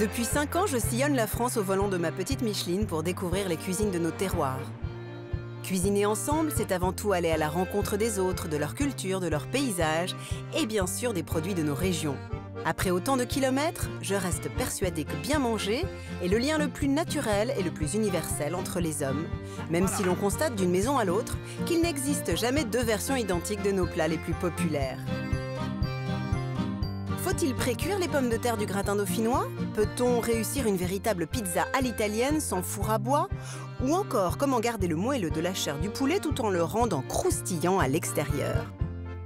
Depuis 5 ans, je sillonne la France au volant de ma petite Micheline pour découvrir les cuisines de nos terroirs. Cuisiner ensemble, c'est avant tout aller à la rencontre des autres, de leur culture, de leur paysage et bien sûr des produits de nos régions. Après autant de kilomètres, je reste persuadée que bien manger est le lien le plus naturel et le plus universel entre les hommes, même si l'on constate d'une maison à l'autre qu'il n'existe jamais deux versions identiques de nos plats les plus populaires. Faut-il précuire les pommes de terre du gratin dauphinois? Peut-on réussir une véritable pizza à l'italienne sans four à bois? Ou encore, comment garder le moelleux de la chair du poulet tout en le rendant croustillant à l'extérieur?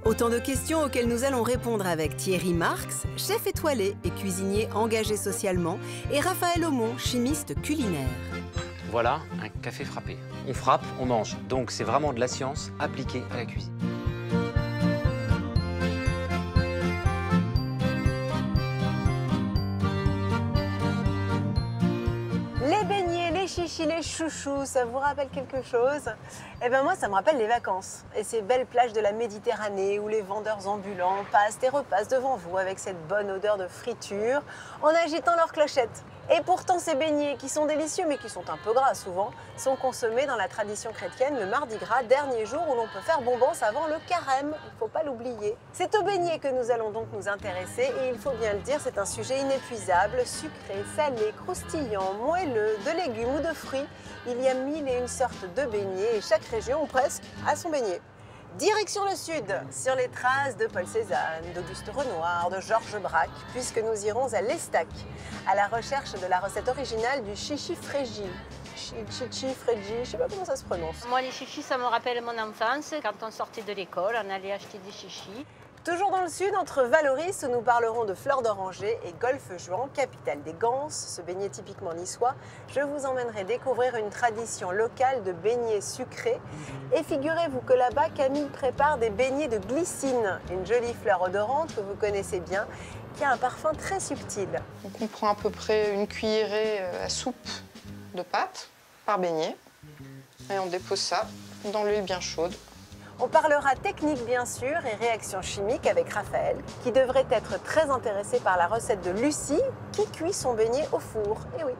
Autant de questions auxquelles nous allons répondre avec Thierry Marx, chef étoilé et cuisinier engagé socialement, et Raphaël Aumont, chimiste culinaire. Voilà un café frappé. On frappe, on mange. Donc c'est vraiment de la science appliquée à la cuisine. Les chouchous, ça vous rappelle quelque chose? Eh bien moi, ça me rappelle les vacances et ces belles plages de la Méditerranée où les vendeurs ambulants passent et repassent devant vous avec cette bonne odeur de friture en agitant leurs clochettes. Et pourtant, ces beignets, qui sont délicieux mais qui sont un peu gras souvent, sont consommés dans la tradition chrétienne le mardi gras, dernier jour où l'on peut faire bombance avant le carême. Il ne faut pas l'oublier. C'est au beignet que nous allons donc nous intéresser et il faut bien le dire, c'est un sujet inépuisable, sucré, salé, croustillant, moelleux, de légumes ou de fruits. Il y a mille et une sortes de beignets et chaque région presque a son beignet. Direction le sud, sur les traces de Paul Cézanne, d'Auguste Renoir, de Georges Braque, puisque nous irons à l'Estac, à la recherche de la recette originale du chichi frégi. Chichi frégi, je sais pas comment ça se prononce. Moi, les chichis, ça me rappelle mon enfance. Quand on sortait de l'école, on allait acheter des chichis. Toujours dans le sud, entre Valoris, où nous parlerons de fleurs d'oranger, et Golfe-Juan, capitale des Ganses, ce beignet typiquement niçois, je vous emmènerai découvrir une tradition locale de beignets sucrés. Et figurez-vous que là-bas, Camille prépare des beignets de glycine, une jolie fleur odorante que vous connaissez bien, qui a un parfum très subtil. On prend à peu près une cuillerée euh, à soupe de pâte par beignet et on dépose ça dans l'huile bien chaude. On parlera technique bien sûr et réaction chimique avec Raphaël, qui devrait être très intéressé par la recette de Lucie, qui cuit son beignet au four. Et oui.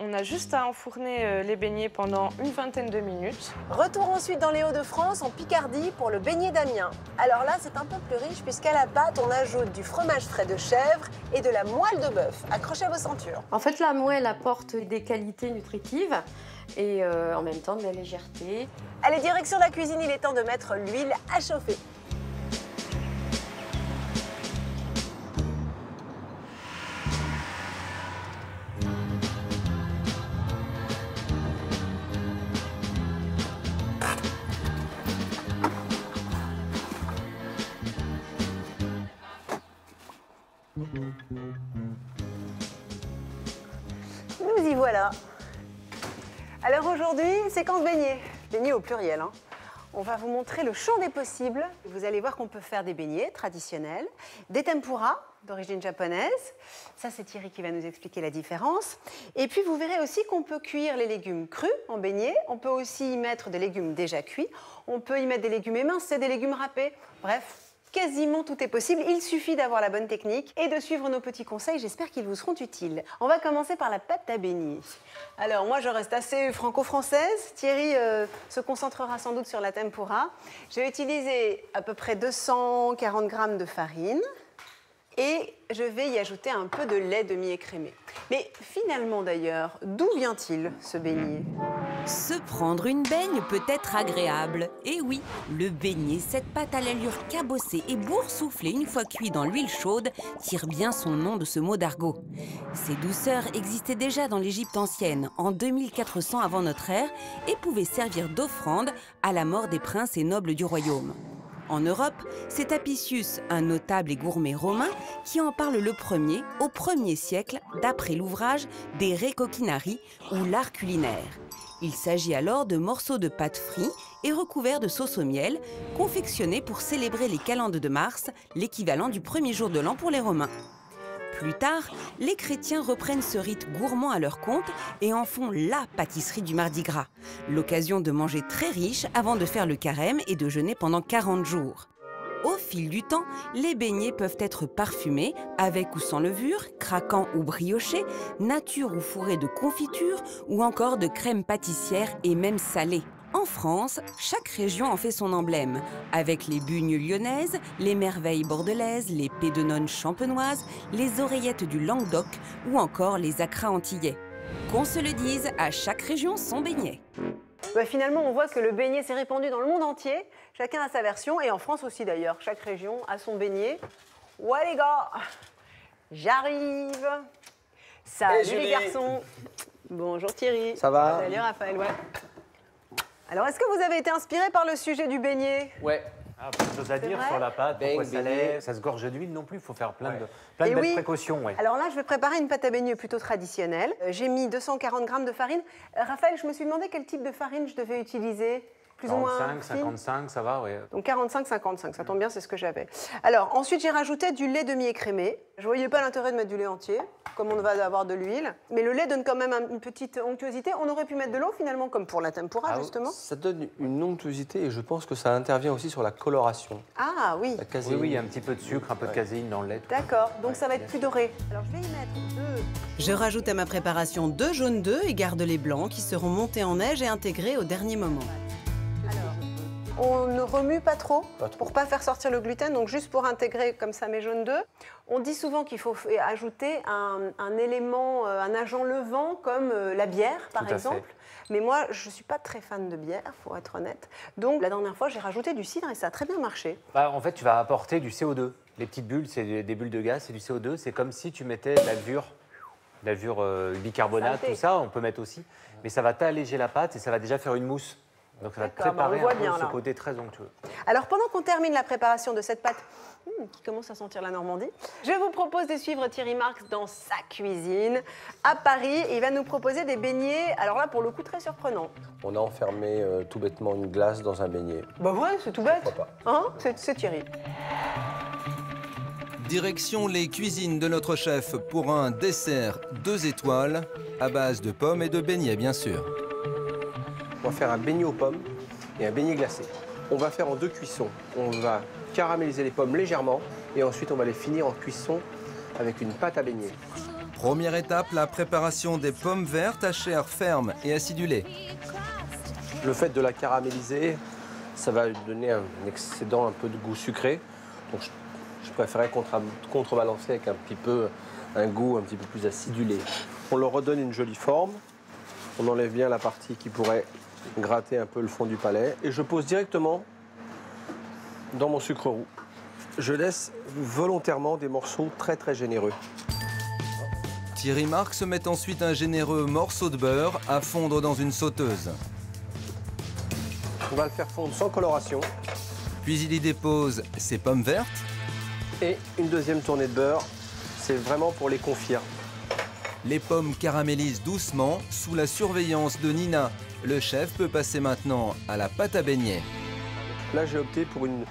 On a juste à enfourner euh, les beignets pendant une vingtaine de minutes. Retour ensuite dans les Hauts-de-France, en Picardie, pour le beignet d'Amiens. Alors là, c'est un peu plus riche puisqu'à la pâte, on ajoute du fromage frais de chèvre et de la moelle de bœuf. Accrochez vos ceintures. En fait, la moelle apporte des qualités nutritives et euh, en même temps de la légèreté. Allez, direction la cuisine, il est temps de mettre l'huile à chauffer. Nous y voilà. Alors aujourd'hui, séquence beignet. Beignet au pluriel. hein. On va vous montrer le champ des possibles. Vous allez voir qu'on peut faire des beignets traditionnels, des tempura d'origine japonaise. Ça, c'est Thierry qui va nous expliquer la différence. Et puis, vous verrez aussi qu'on peut cuire les légumes crus en beignets. On peut aussi y mettre des légumes déjà cuits. On peut y mettre des légumes émincés, des légumes râpés. Bref, Quasiment tout est possible, il suffit d'avoir la bonne technique et de suivre nos petits conseils, j'espère qu'ils vous seront utiles. On va commencer par la pâte à beignets. Alors moi je reste assez franco-française, Thierry euh, se concentrera sans doute sur la tempura. Je vais utiliser à peu près 240 g de farine et je vais y ajouter un peu de lait demi-écrémé. Mais finalement d'ailleurs, d'où vient-il ce beignet? Se prendre une baigne peut être agréable. Et oui, le beignet, cette pâte à l'allure cabossée et boursouflée une fois cuit dans l'huile chaude, tire bien son nom de ce mot d'argot. Ces douceurs existaient déjà dans l'Égypte ancienne, en 2400 avant notre ère, et pouvaient servir d'offrande à la mort des princes et nobles du royaume. En Europe, c'est Apicius, un notable et gourmet romain, qui en parle le premier, au 1er siècle, d'après l'ouvrage des Recoquinari ou l'art culinaire. Il s'agit alors de morceaux de pâte frits et recouverts de sauce au miel, confectionnés pour célébrer les calendes de Mars, l'équivalent du premier jour de l'an pour les Romains. Plus tard, les chrétiens reprennent ce rite gourmand à leur compte et en font la pâtisserie du Mardi Gras, l'occasion de manger très riche avant de faire le carême et de jeûner pendant 40 jours. Au fil du temps, les beignets peuvent être parfumés, avec ou sans levure, craquants ou briochés, nature ou fourrés de confiture, ou encore de crème pâtissière et même salée. En France, chaque région en fait son emblème, avec les bugnes lyonnaises, les merveilles bordelaises, les pédenones champenoises, les oreillettes du Languedoc ou encore les acras antillais. Qu'on se le dise, à chaque région son beignet. Bah, finalement, on voit que le beignet s'est répandu dans le monde entier. Chacun a sa version, et en France aussi d'ailleurs. Chaque région a son beignet. Ouais les gars, j'arrive. Salut Julie. les garçons. Bonjour Thierry. Ça va Salut Raphaël, ouais. Alors, est-ce que vous avez été inspiré par le sujet du beignet? Ouais. Ah, plein de choses à dire sur la pâte, Beigne, pourquoi ça beignet. l'est, ça se gorge d'huile non plus, il faut faire plein de, plein de belles oui. précautions. Ouais. Alors là, je vais préparer une pâte à beignets plutôt traditionnelle. Euh, J'ai mis 240 grammes de farine. Euh, Raphaël, je me suis demandé quel type de farine je devais utiliser. Plus ou moins 45, fine 55, ça va, ouais. Donc 45-55, ça tombe bien, c'est ce que j'avais. Alors ensuite, j'ai rajouté du lait demi-écrémé. Je voyais pas l'intérêt de mettre du lait entier, comme on va avoir de l'huile. Mais le lait donne quand même un- une petite onctuosité. On aurait pu mettre de l'eau finalement, comme pour la tempura Ah, justement. Ça donne une onctuosité et je pense que ça intervient aussi sur la coloration, Ah oui, la Oui, caséine. oui, il y a un petit peu de sucre, un peu de caséine dans le lait. d'accord. Donc ça va être plus doré. Alors je vais y mettre deux. Je rajoute à ma préparation deux jaunes d'œufs et garde les blancs qui seront montés en neige et intégrés au dernier moment. On ne remue pas trop, Pas trop. pour pas faire sortir le gluten, donc juste pour intégrer comme ça mes jaunes d'œufs. On dit souvent qu'il faut ajouter un, un élément, euh, un agent levant comme euh, la bière par Tout exemple. Mais moi, je ne suis pas très fan de bière, faut être honnête. Donc la dernière fois, j'ai rajouté du cidre et ça a très bien marché. Bah, en fait, tu vas apporter du CO2. Les petites bulles, c'est des, des bulles de gaz, c'est du CO2. C'est comme si tu mettais de la levure, de la levure euh, bicarbonate, tout ça, on peut mettre aussi. Mais ça va t'alléger la pâte et ça va déjà faire une mousse. Donc ça va te préparer peu bien, ce côté très onctueux. Alors pendant qu'on termine la préparation de cette pâte hmm, qui commence à sentir la Normandie, je vous propose de suivre Thierry Marx dans sa cuisine à Paris. Il va nous proposer des beignets, alors là pour le coup très surprenant. On a enfermé euh, tout bêtement une glace dans un beignet. Bah ouais, c'est tout bête. Hein c'est c'est Thierry. Direction les cuisines de notre chef pour un dessert 2 étoiles à base de pommes et de beignets bien sûr. On va faire un beignet aux pommes et un beignet glacé. On va faire en deux cuissons. On va caraméliser les pommes légèrement et ensuite on va les finir en cuisson avec une pâte à beignet. Première étape, la préparation des pommes vertes à chair ferme et acidulée. Le fait de la caraméliser, ça va donner un excédent un peu de goût sucré. Donc je, je préférais contrebalancer avec un petit peu un goût un petit peu plus acidulé. On leur redonne une jolie forme. On enlève bien la partie qui pourrait gratter un peu le fond du palais. Et je pose directement dans mon sucre roux. Je laisse volontairement des morceaux très très généreux. Thierry Marx met ensuite un généreux morceau de beurre à fondre dans une sauteuse. On va le faire fondre sans coloration. Puis il y dépose ses pommes vertes, Et une deuxième tournée de beurre, c'est vraiment pour les confire. les pommes caramélisent doucement sous la surveillance de Nina. Le chef peut passer maintenant à la pâte à beignets. Là, j'ai opté pour une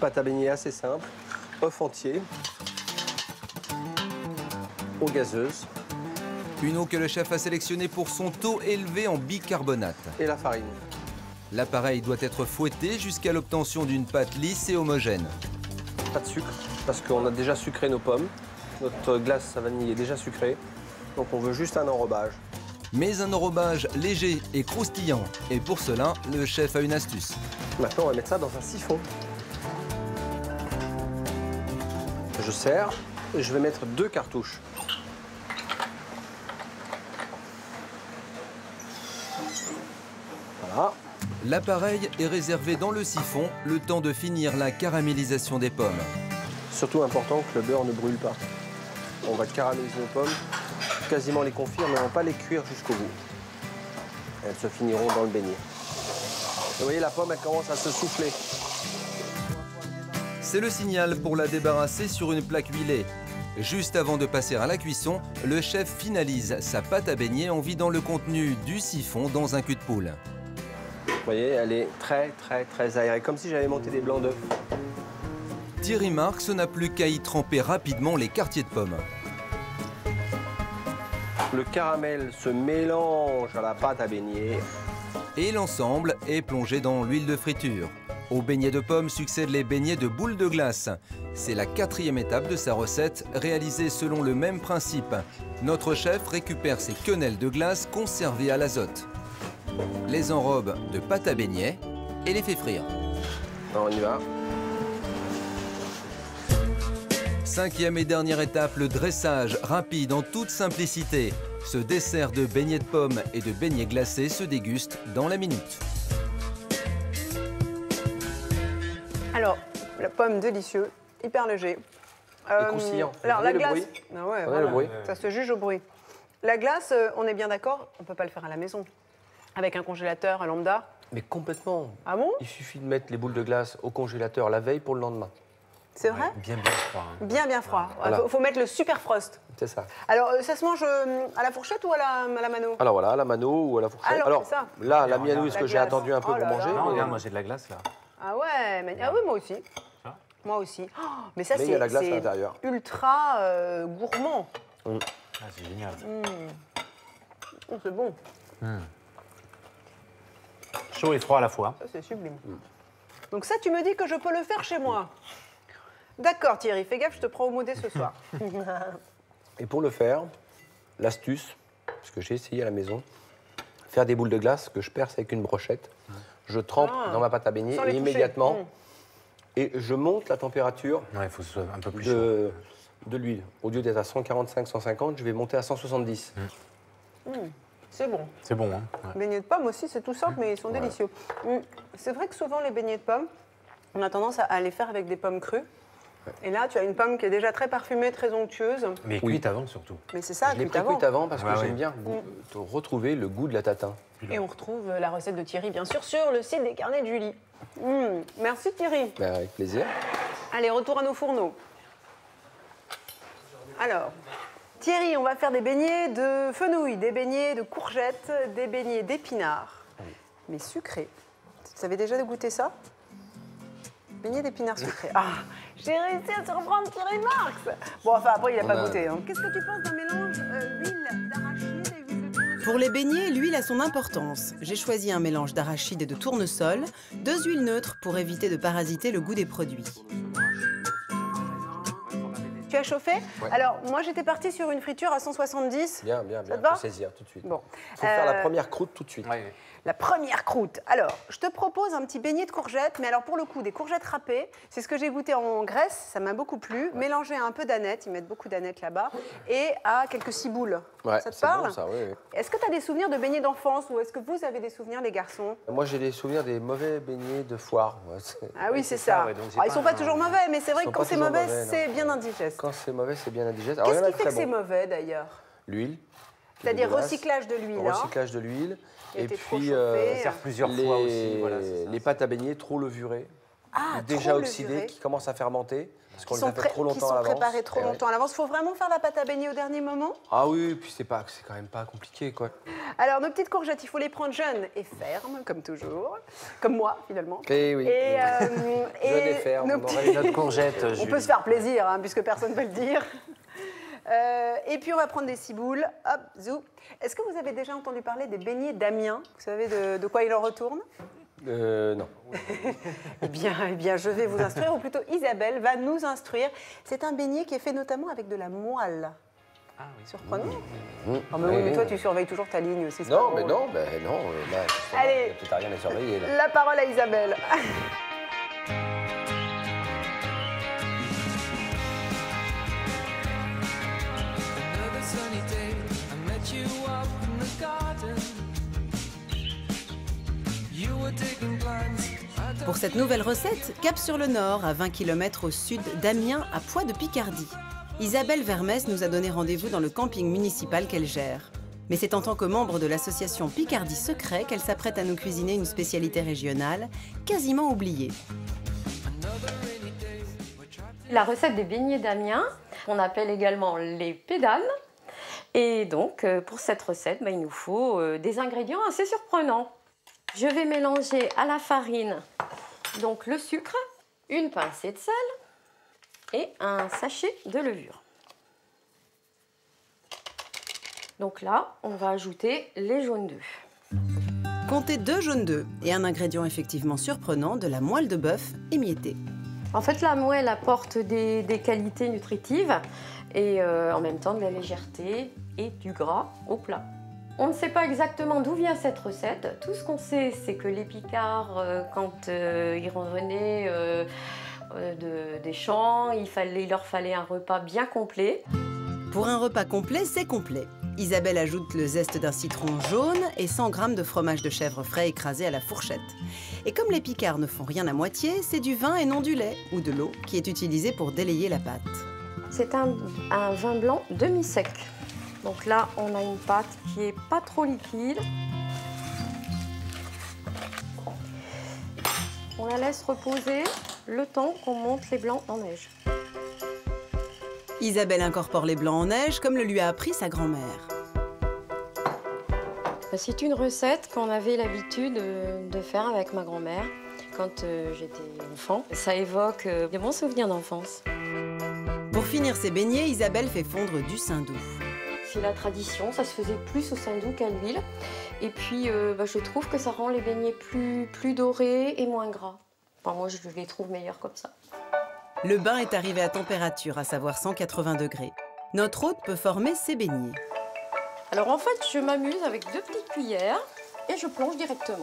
pâte à beignet assez simple, œuf entier, eau gazeuse Une eau que le chef a sélectionnée pour son taux élevé en bicarbonate. et la farine. L'appareil doit être fouetté jusqu'à l'obtention d'une pâte lisse et homogène. Pas de sucre, parce qu'on a déjà sucré nos pommes. Notre glace à vanille est déjà sucrée, donc on veut juste un enrobage. Mais un enrobage léger et croustillant. Et pour cela, le chef a une astuce. Maintenant, on va mettre ça dans un siphon. Je serre et je vais mettre deux cartouches. Voilà. L'appareil est réservé dans le siphon le temps de finir la caramélisation des pommes. Surtout important que le beurre ne brûle pas. On va caraméliser nos pommes, quasiment les confire, mais on ne va pas les cuire jusqu'au bout. Elles se finiront dans le beignet. Vous voyez, la pomme, elle commence à se souffler. C'est le signal pour la débarrasser sur une plaque huilée. Juste avant de passer à la cuisson, le chef finalise sa pâte à beignet en vidant le contenu du siphon dans un cul de poule. Vous voyez, elle est très, très, très aérée, comme si j'avais monté des blancs d'œufs. Thierry Marx n'a plus qu'à y tremper rapidement les quartiers de pommes. Le caramel se mélange à la pâte à beignet. Et l'ensemble est plongé dans l'huile de friture. Aux beignets de pommes succèdent les beignets de boules de glace. C'est la quatrième étape de sa recette, réalisée selon le même principe. Notre chef récupère ses quenelles de glace conservées à l'azote, les enrobe de pâte à beignets et les fait frire. On y va. Cinquième et dernière étape, le dressage, rapide en toute simplicité. Ce dessert de beignets de pommes et de beignets glacés se déguste dans la minute. Alors, la pomme délicieux, hyper léger. Euh, croustillant. Alors, la le glace. bruit Ah ouais, Entendez voilà. le bruit Ça se juge au bruit. La glace, euh, on est bien d'accord, on peut pas le faire à la maison. Avec un congélateur, un lambda. Mais complètement. Ah bon? Il suffit de mettre les boules de glace au congélateur la veille pour le lendemain. C'est vrai Bien, bien froid. hein. Bien, bien froid. Il Voilà. faut, faut mettre le super frost. C'est ça. Alors, euh, ça se mange euh, à la fourchette ou à la, à la mano? Alors voilà, à la mano ou à la fourchette. Alors, ça. là, la mienne, ce La que j'ai attendu un peu Oh pour manger. Non, mais- regarde, moi j'ai de la glace là. Ah ouais, mais, ah oui, moi aussi. Ça Moi aussi. Oh, mais ça, Mais il y c'est a la glace à c'est l'intérieur. ultra euh, gourmand. Ah, c'est génial. Oh, c'est bon. Chaud et froid à la fois. Ça, c'est sublime. Donc ça, tu me dis que je peux le faire chez moi. D'accord, Thierry, fais gaffe, je te prends au mot dès ce soir. Et pour le faire, l'astuce, parce que j'ai essayé à la maison, faire des boules de glace que je perce avec une brochette. Je trempe Ah. dans ma pâte à baigner Sans et toucher. immédiatement, Mm. et je monte la température Ouais, il faut que ce soit un peu plus chaud. de, de l'huile. Au lieu d'être à 145-150, je vais monter à 170. C'est bon. C'est bon, hein ouais. Beignets de pommes aussi, c'est tout simple, mais ils sont délicieux. Mm. C'est vrai que souvent, les beignets de pommes, on a tendance à- à les faire avec des pommes crues. Et là, tu as une pomme qui est déjà très parfumée, très onctueuse. Mais Oui. cuite avant surtout. Mais c'est ça, je cuite avant. précuite avant parce que Ouais, j'aime bien goût- euh, retrouver le goût de la tatin. Et on retrouve la recette de Thierry, bien sûr, sur le site des carnets de Julie. Mm. Merci Thierry. Ben, avec plaisir. Allez, retour à nos fourneaux. Alors, Thierry, on va faire des beignets de fenouil, des beignets de courgettes, des beignets d'épinards, mais sucrés. Vous avez déjà goûté ça? Beignets d'épinards sucrés. Ah, j'ai réussi à surprendre Thierry Marx Bon, enfin, après, il n'a pas a- goûté. hein. Qu'est-ce que tu penses d'un mélange euh, huile d'arachide et huile de tournesol? Pour les beignets, l'huile a son importance. J'ai choisi un mélange d'arachide et de tournesol, deux huiles neutres pour éviter de parasiter le goût des produits. Tu as chauffé? Ouais. Alors, moi, j'étais partie sur une friture à 170. Bien, bien, bien. te va? saisir tout de suite. Bon. faut faire la Euh, première croûte tout de suite. Ouais. La première croûte. Alors, je te propose un petit beignet de courgettes, mais alors pour le coup, des courgettes râpées. C'est ce que j'ai goûté en Grèce, ça m'a beaucoup plu. Mélangé à un peu d'aneth, ils mettent beaucoup d'aneth là-bas, et à quelques ciboules. Ouais, ça te parle bon, ça, oui, oui. Est-ce que tu as des souvenirs de beignets d'enfance ou est-ce que vous avez des souvenirs, les garçons? Moi, j'ai des souvenirs des mauvais beignets de foire. Ouais, Ah oui, c'est ça. ça, ouais, Ah, ils sont pas toujours mauvais, mais c'est vrai que quand c'est mauvais, c'est bien indigeste. Quand c'est mauvais, c'est bien indigeste. Qu'est-ce qui fait que c'est mauvais d'ailleurs? L'huile. C'est-à-dire recyclage de l'huile. hein. Recyclage de l'huile. Qui Et trop puis, euh, Faire plusieurs les, fois aussi. Voilà, c'est ça. les pâtes à baigner trop levurées, Ah, déjà trop oxydées, levurées. qui commencent à fermenter. Parce qu'on Qui les a fait trop qui longtemps sont à l'avance. préparés trop Eh longtemps à l'avance. Il faut vraiment faire la pâte à beignet au dernier moment Ah oui, puis c'est pas, c'est quand même pas compliqué, quoi. Alors, nos petites courgettes, il faut les prendre jeunes et fermes, comme toujours. Comme moi, finalement. Eh oui. Et, euh, Jeune et ferme, nos on petits- aurait Notre courgette, on peut se faire plaisir, hein, puisque personne ne peut le dire. Euh, et puis, on va prendre des ciboules. Hop, zou. Est-ce que vous avez déjà entendu parler des beignets d'Amiens? Vous savez de, de quoi il en retourne? Euh, non. eh bien, eh bien, je vais vous instruire, ou plutôt Isabelle va nous instruire. C'est un beignet qui est fait notamment avec de la moelle. Ah oui. Surprenant. Mmh. Oh, mais oui, mais toi, tu surveilles toujours ta ligne aussi. c'est Non, pas mais non, ben non. euh, Là, Allez. il y a rien à surveiller, là. La parole à Isabelle. Pour cette nouvelle recette, cap sur le nord, à 20 km au sud d'Amiens, à Poix de Picardie. Isabelle Vermès nous a donné rendez-vous dans le camping municipal qu'elle gère. Mais c'est en tant que membre de l'association Picardie Secret qu'elle s'apprête à nous cuisiner une spécialité régionale, quasiment oubliée. La recette des beignets d'Amiens, qu'on appelle également les pédales. Et donc, euh, pour cette recette, bah, il nous faut euh, des ingrédients assez surprenants. Je vais mélanger à la farine donc le sucre, une pincée de sel et un sachet de levure. Donc là, on va ajouter les jaunes d'œufs. Comptez deux jaunes d'œufs et un ingrédient effectivement surprenant, de la moelle de bœuf émiettée. En fait, la moelle apporte des, des qualités nutritives et euh, en même temps de la légèreté et du gras au plat. On ne sait pas exactement d'où vient cette recette. Tout ce qu'on sait, c'est que les Picards, euh, quand euh, ils revenaient euh, de- des champs, il, fallait, il leur fallait un repas bien complet. Pour un repas complet, c'est complet. Isabelle ajoute le zeste d'un citron jaune et 100 g de fromage de chèvre frais écrasé à la fourchette. Et comme les Picards ne font rien à moitié, c'est du vin et non du lait ou de l'eau qui est utilisé pour délayer la pâte. C'est un, un vin blanc demi-sec. Donc là, on a une pâte qui est pas trop liquide. On la laisse reposer le temps qu'on monte les blancs en neige. Isabelle incorpore les blancs en neige comme le lui a appris sa grand-mère. C'est une recette qu'on avait l'habitude euh, de faire avec ma grand-mère quand euh, j'étais enfant. Ça évoque euh, de bons souvenirs d'enfance. Pour finir ses beignets, Isabelle fait fondre du saindoux. C'est la tradition, ça se faisait plus au saindoux qu'à l'huile. Et puis, euh, bah, je trouve que ça rend les beignets plus, plus dorés et moins gras. Enfin, moi, je les trouve meilleurs comme ça. Le bain est arrivé à température, à savoir 180 degrés. Notre hôte peut former ses beignets. Alors en fait, je m'amuse avec deux petites cuillères et je plonge directement.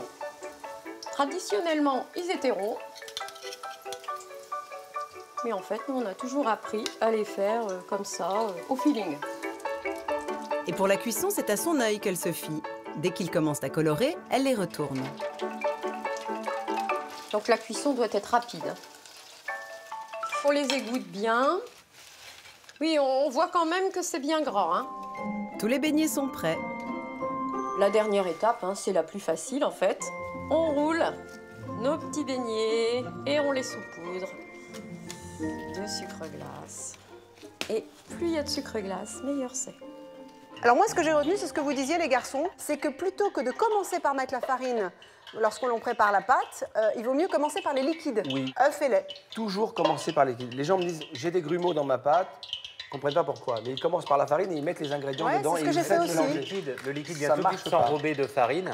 Traditionnellement, ils étaient ronds. Mais en fait, nous, on a toujours appris à les faire euh, comme ça, euh, au feeling. Et pour la cuisson, c'est à son œil qu'elle se fie. Dès qu'ils commencent à colorer, elle les retourne. Donc la cuisson doit être rapide. On les égoutte bien. Oui, on voit quand même que c'est bien gras. hein. Tous les beignets sont prêts. La dernière étape, hein, c'est la plus facile en fait. On roule nos petits beignets et on les saupoudre de sucre glace. Et plus il y a de sucre glace, meilleur c'est. Alors moi, ce que j'ai retenu, c'est ce que vous disiez, les garçons, c'est que plutôt que de commencer par mettre la farine lorsqu'on l'on prépare la pâte, euh, il vaut mieux commencer par les liquides. Oui. œufs et lait. Toujours commencer par les Les gens me disent j'ai des grumeaux dans ma pâte, ils comprennent pas pourquoi. Mais ils commencent par la farine et ils mettent les ingrédients Ouais, dedans c'est ce et que ils j'ai fait aussi. Le liquide, le liquide Ça vient tout de suite s'enrober de farine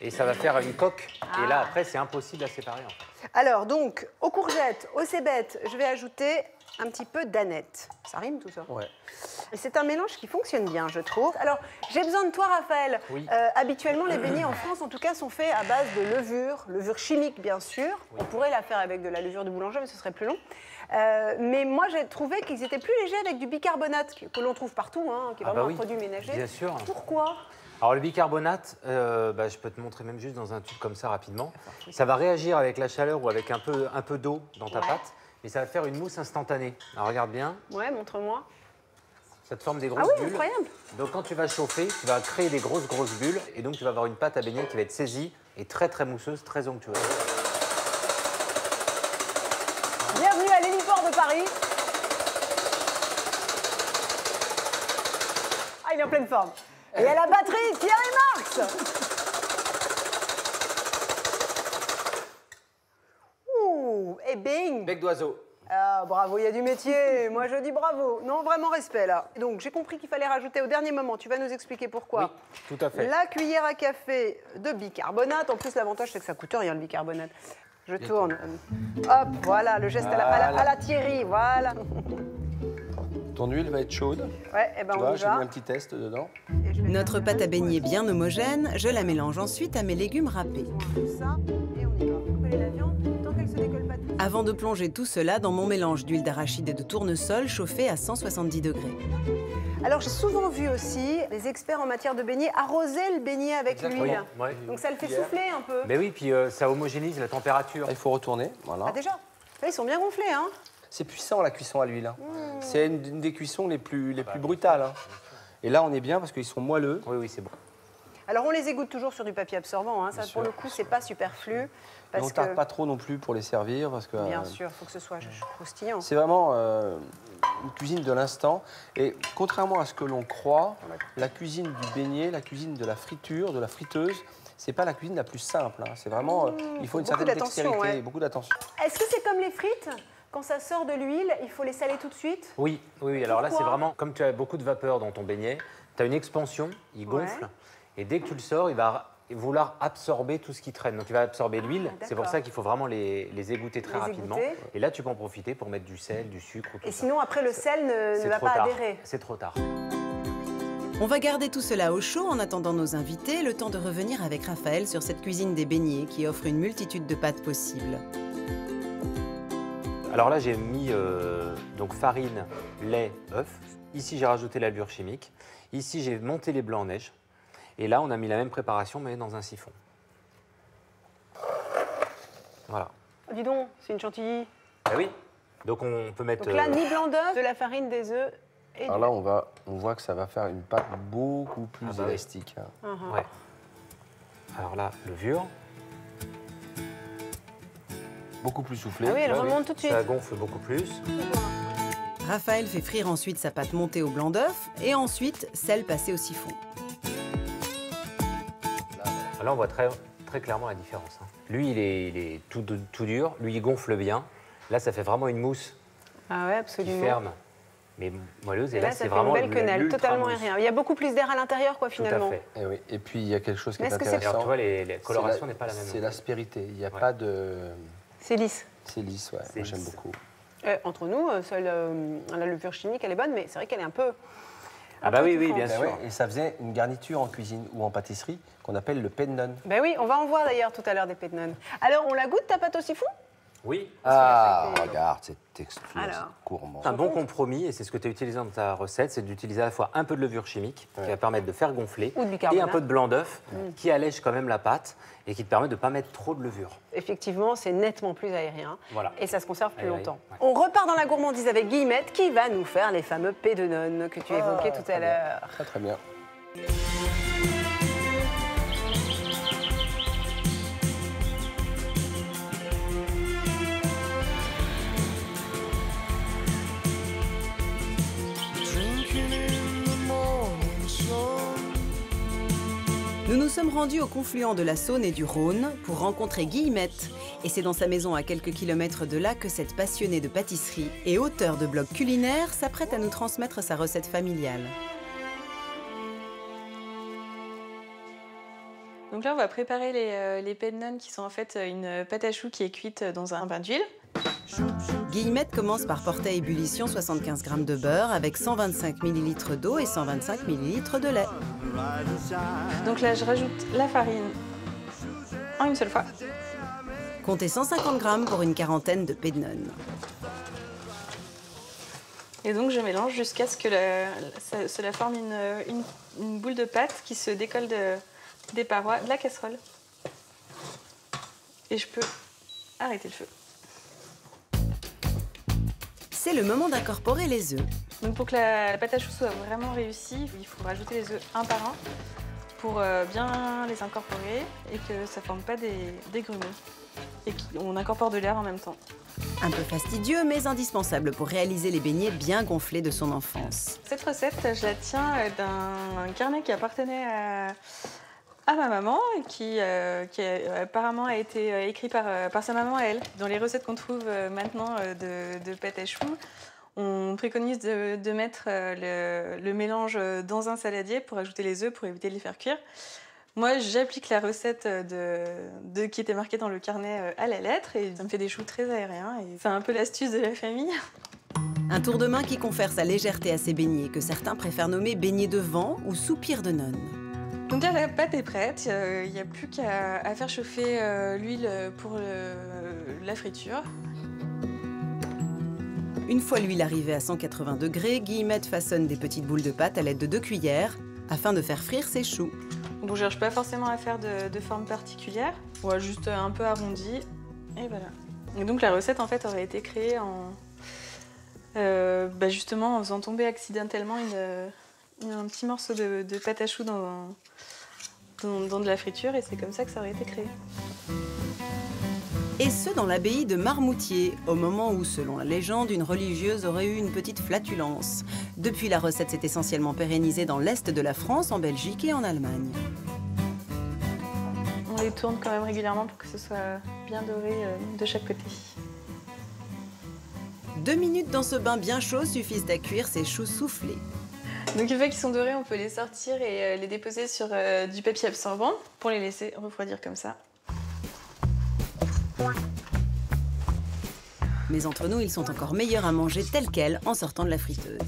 et ça va faire une coque. Et là, après, c'est impossible à séparer. en fait. Alors donc, aux courgettes, aux cébettes, je vais ajouter un petit peu d'aneth. Ça rime tout ça Ouais. Et c'est un mélange qui fonctionne bien, je trouve. Alors, j'ai besoin de toi, Raphaël. Oui. Euh, habituellement, les beignets en France, en tout cas, sont faits à base de levure, levure chimique, bien sûr. On pourrait la faire avec de la levure de boulanger, mais ce serait plus long. Euh, mais moi, j'ai trouvé qu'ils étaient plus légers avec du bicarbonate, que, l'on trouve partout, hein, qui est Ah vraiment bah oui, un produit ménager. Bien sûr. Pourquoi? Alors le bicarbonate, euh, bah, je peux te montrer même juste dans un tube comme ça rapidement. Ça va réagir avec la chaleur ou avec un peu, un peu d'eau dans ta Ouais. pâte, mais ça va faire une mousse instantanée. Alors regarde bien, Ouais, montre-moi. ça te forme des Ah grosses oui, bulles. incroyable. Donc quand tu vas chauffer, tu vas créer des grosses grosses bulles et donc tu vas avoir une pâte à beignet qui va être saisie et très très mousseuse, très onctueuse. Bienvenue à l'héliport de Paris. Ah, il est en pleine forme. Et à la batterie, Thierry Marx Bec d'oiseau. Ah, bravo, il y a du métier. Moi, je dis bravo. Non, vraiment respect, là. Donc, j'ai compris qu'il fallait rajouter au dernier moment. Tu vas nous expliquer pourquoi. Oui, tout à fait. La cuillère à café de bicarbonate. En plus, l'avantage, c'est que ça coûte rien, le bicarbonate. Je tourne. Hop, voilà, le geste à la, à la- à la Thierry, voilà. Ton huile va être chaude. Ouais, et ben Tu on vois, y j'ai mis va. un petit test dedans. Notre pâte à beignets bien homogène, je la mélange ensuite à mes légumes râpés. faire ça, et on y va. La viande tant qu'elle se décolle Avant de plonger tout cela dans mon mélange d'huile d'arachide et de tournesol chauffé à 170 degrés. Alors, j'ai souvent vu aussi les experts en matière de beignet arroser le beignet avec l'huile. Ouais. Donc, ça le fait souffler un peu. Mais oui, puis euh, ça homogénise la température. Il faut retourner. Voilà. Ah, déjà Là, Ils sont bien gonflés, hein C'est puissant la cuisson à l'huile. hein. Mmh. C'est une, une des cuissons les plus, les plus brutales. hein. Et là, on est bien parce qu'ils sont moelleux. Oui, oui, c'est bon. Alors, on les égoutte toujours sur du papier absorbant. hein. Ça, pour le coup, c'est pas superflu. Parce on tarde que, pas trop non plus pour les servir parce que bien euh, sûr, il faut que ce soit croustillant. c'est vraiment euh, une cuisine de l'instant. Et contrairement à ce que l'on croit, la cuisine du beignet, la cuisine de la friture, de la friteuse, c'est pas la cuisine la plus simple. hein. C'est vraiment, euh, il faut une Mmh. certaine dextérité, ouais. beaucoup d'attention. Est-ce que c'est comme les frites? Quand ça sort de l'huile, il faut les saler tout de suite? Oui, oui, oui. Alors là, c'est vraiment comme tu as beaucoup de vapeur dans ton beignet, tu as une expansion, il Ouais. gonfle, et dès que tu le sors, il va vouloir absorber tout ce qui traîne. Donc il va absorber l'huile. Ah, c'est pour ça qu'il faut vraiment les, les égoutter très Les rapidement. égoutter. Et là, tu peux en profiter pour mettre du sel, du sucre ou tout Et ça. sinon, après, le sel ne, va pas tard. adhérer. C'est trop tard. On va garder tout cela au chaud en attendant nos invités, le temps de revenir avec Raphaël sur cette cuisine des beignets qui offre une multitude de pâtes possibles. Alors là, j'ai mis euh, donc farine, lait, œuf. Ici, j'ai rajouté la levure chimique. Ici, j'ai monté les blancs en neige. Et là, on a mis la même préparation, mais dans un siphon. Voilà. Dis donc, c'est une chantilly. Ah oui Donc on peut mettre... Donc là, euh, ni blanc d'œuf, de la farine, des œufs et Alors du là, on, va, on voit que ça va faire une pâte beaucoup plus Ah bah oui. élastique. hein. Mhm. Ouais. Alors là, levure. Beaucoup plus soufflée. Ah oui, elle Là, remonte tout de suite. Ça gonfle beaucoup plus. Raphaël fait frire ensuite sa pâte montée au blanc d'œuf et ensuite celle passée au siphon. Là, on voit très, très clairement la différence. hein. Lui, il est, il est tout, tout dur. Lui, il gonfle bien. Là, ça fait vraiment une mousse Ah ouais, qui absolument. ferme, mais moelleuse. Et, Et là, ça c'est fait vraiment une belle le- quenelle, totalement mousse. rien. Il y a beaucoup plus d'air à l'intérieur, quoi, Tout finalement. à fait. Et, oui. Et puis, il y a quelque chose qui Mais est, est-ce que c'est- intéressant. Alors, tu vois, les, les C'est colorations la- n'est pas la même. C'est l'aspérité. Il n'y a Ouais. pas de... C'est lisse. C'est lisse, ouais. C'est Moi, j'aime lisse. beaucoup. Euh, entre nous, euh, seule euh, la levure chimique, elle est bonne, mais c'est vrai qu'elle est un peu. Ah bah oui, oui, bien Ben sûr. et ça faisait une garniture en cuisine ou en pâtisserie qu'on appelle le pennon. Ben oui, on va en voir d'ailleurs tout à l'heure des pétnones. Alors, on la goûte, ta pâte au siphon Oui. Ah, regarde cette texture, Alors. c'est gourmand. Un bon compromis, et c'est ce que tu as utilisé dans ta recette, c'est d'utiliser à la fois un peu de levure chimique, qui va permettre de faire gonfler, Ou de et bicarbonate. un peu de blanc d'œuf, qui allège quand même la pâte, et qui te permet de ne pas mettre trop de levure. Effectivement, c'est nettement plus aérien. Voilà. Et ça se conserve plus Aérien, longtemps. ouais. On repart dans la gourmandise avec Guillemette qui va nous faire les fameux pédenones que tu Ah, évoquais tout à l'heure. Très très bien. Nous sommes rendus au confluent de la Saône et du Rhône pour rencontrer Guillemette. Et c'est dans sa maison à quelques kilomètres de là que cette passionnée de pâtisserie et auteur de blog culinaire s'apprête à nous transmettre sa recette familiale. Donc là, on va préparer les, euh, les qui sont en fait une pâte à choux qui est cuite dans un bain d'huile. Guillemette commence par porter à ébullition 75 g de beurre avec 125 ml d'eau et 125 ml de lait. Donc là, je rajoute la farine en une seule fois. Comptez 150 g pour une quarantaine de pédnones. Et donc, je mélange jusqu'à ce que la- ça- cela forme une, une- une boule de pâte qui se décolle de- des parois de la casserole. Et je peux arrêter le feu. C'est le moment d'incorporer les œufs. Donc pour que la, la pâte à choux soit vraiment réussie, il faut rajouter les œufs un par un pour euh, bien les incorporer et que ça ne forme pas des, des grumeaux. Et qu'on incorpore de l'air en même temps. Un peu fastidieux, mais indispensable pour réaliser les beignets bien gonflés de son enfance. Cette recette, je la tiens euh, d'un carnet qui appartenait à, à ma maman qui, euh, a- apparemment a été euh, écrit par, euh, sa maman à elle. Dans les recettes qu'on trouve euh, maintenant euh, de, de pâte à choux, on préconise de, mettre euh, le, mélange dans un saladier pour ajouter les œufs pour éviter de les faire cuire. Moi, j'applique la recette de, qui était marquée dans le carnet euh, à la lettre et ça me fait des choux très aériens. C'est un peu l'astuce de la famille. Un tour de main qui confère sa légèreté à ces beignets que certains préfèrent nommer beignets de vent ou soupir de nonne. Donc là, la pâte est prête. Il n'y a plus qu'à faire chauffer euh, l'huile pour la friture. Une fois l'huile arrivée à 180 degrés, Guillemette façonne des petites boules de pâte à l'aide de deux cuillères afin de faire frire ses choux. Bon, je cherche pas forcément à faire de, de forme particulière. Ouais, juste un peu arrondi. Et voilà. Et donc la recette, en fait, aurait été créée en... euh, bah, justement en faisant tomber accidentellement une, une- un petit morceau de, de pâte à choux dans, dans, dans de la friture et c'est comme ça que ça aurait été créé. Et ce, dans l'abbaye de Marmoutier, au moment où, selon la légende, une religieuse aurait eu une petite flatulence. Depuis, la recette s'est essentiellement pérennisée dans l'Est de la France, en Belgique et en Allemagne. On les tourne quand même régulièrement pour que ce soit bien doré euh, de chaque côté. Deux minutes dans ce bain bien chaud suffisent à cuire ces choux soufflés. Donc une fois qu'ils sont dorés, on peut les sortir et euh, les déposer sur euh, du papier absorbant pour les laisser refroidir comme ça. Mais entre nous, ils sont encore meilleurs à manger tels quels en sortant de la friteuse.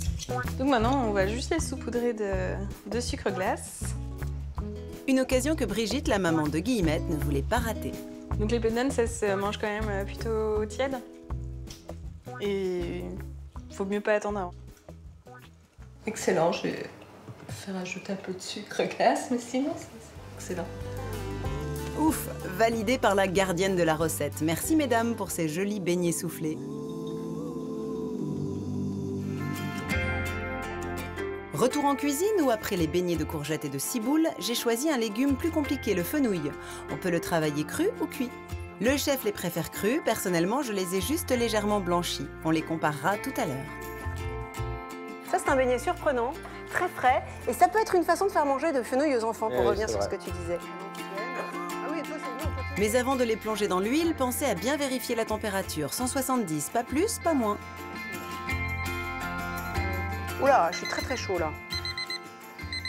Donc maintenant, on va juste les saupoudrer de, de sucre glace. Une occasion que Brigitte, la maman de Guillemette, ne voulait pas rater. Donc les bananes, ça se mange quand même euh, plutôt tiède. Et faut mieux pas attendre avant. Excellent, je vais faire ajouter un peu de sucre glace, mais sinon, c'est excellent. Ouf, validé par la gardienne de la recette. Merci mesdames pour ces jolis beignets soufflés. Retour en cuisine où après les beignets de courgettes et de ciboule, j'ai choisi un légume plus compliqué, le fenouil. On peut le travailler cru ou cuit. Le chef les préfère crus, personnellement je les ai juste légèrement blanchis. On les comparera tout à l'heure. Ça, c'est un beignet surprenant, très frais. Et ça peut être une façon de faire manger de fenouil aux enfants, pour Oui, revenir sur ce que tu disais. Ah Mais avant de les plonger dans l'huile, pensez à bien vérifier la température. 170, pas plus, pas moins. Oula, je suis très très chaud là.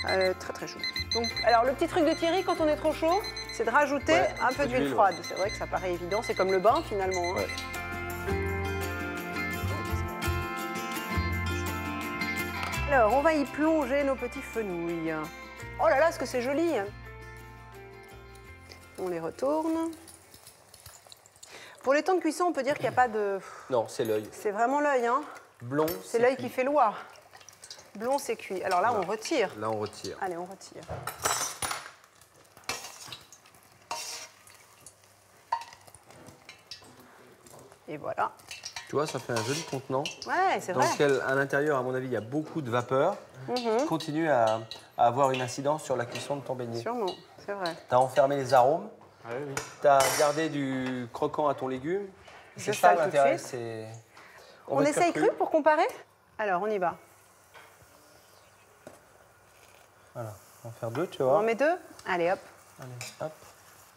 Euh, très très chaud. Donc, alors le petit truc de Thierry quand on est trop chaud, c'est de rajouter Ouais, un peu d'huile froide. C'est vrai que ça paraît évident, c'est comme le bain finalement. hein. Ouais. Alors, on va y plonger nos petits fenouils. Oh là là, ce que c'est joli On les retourne. Pour les temps de cuisson, on peut dire qu'il n'y a pas de... Non, c'est l'œil. C'est vraiment l'œil, hein Blond, C'est l'œil qui fait loi. Blond, c'est cuit. Alors là, on retire. Là, on retire. Allez, on retire. Et voilà. Tu vois, ça fait un joli contenant. Ouais, c'est Dans vrai. lequel, à l'intérieur, à mon avis, il y a beaucoup de vapeur. Mhm. Continue à, à avoir une incidence sur la cuisson de ton beignet. Sûrement, c'est vrai. Tu as enfermé les arômes. Ah oui, oui. Tu as gardé du croquant à ton légume. C'est ça l'intérêt. On, te essaye cru pour comparer? Alors, on y va. Voilà, on va en faire deux, tu On vois. en met deux? Allez, hop. Allez, hop.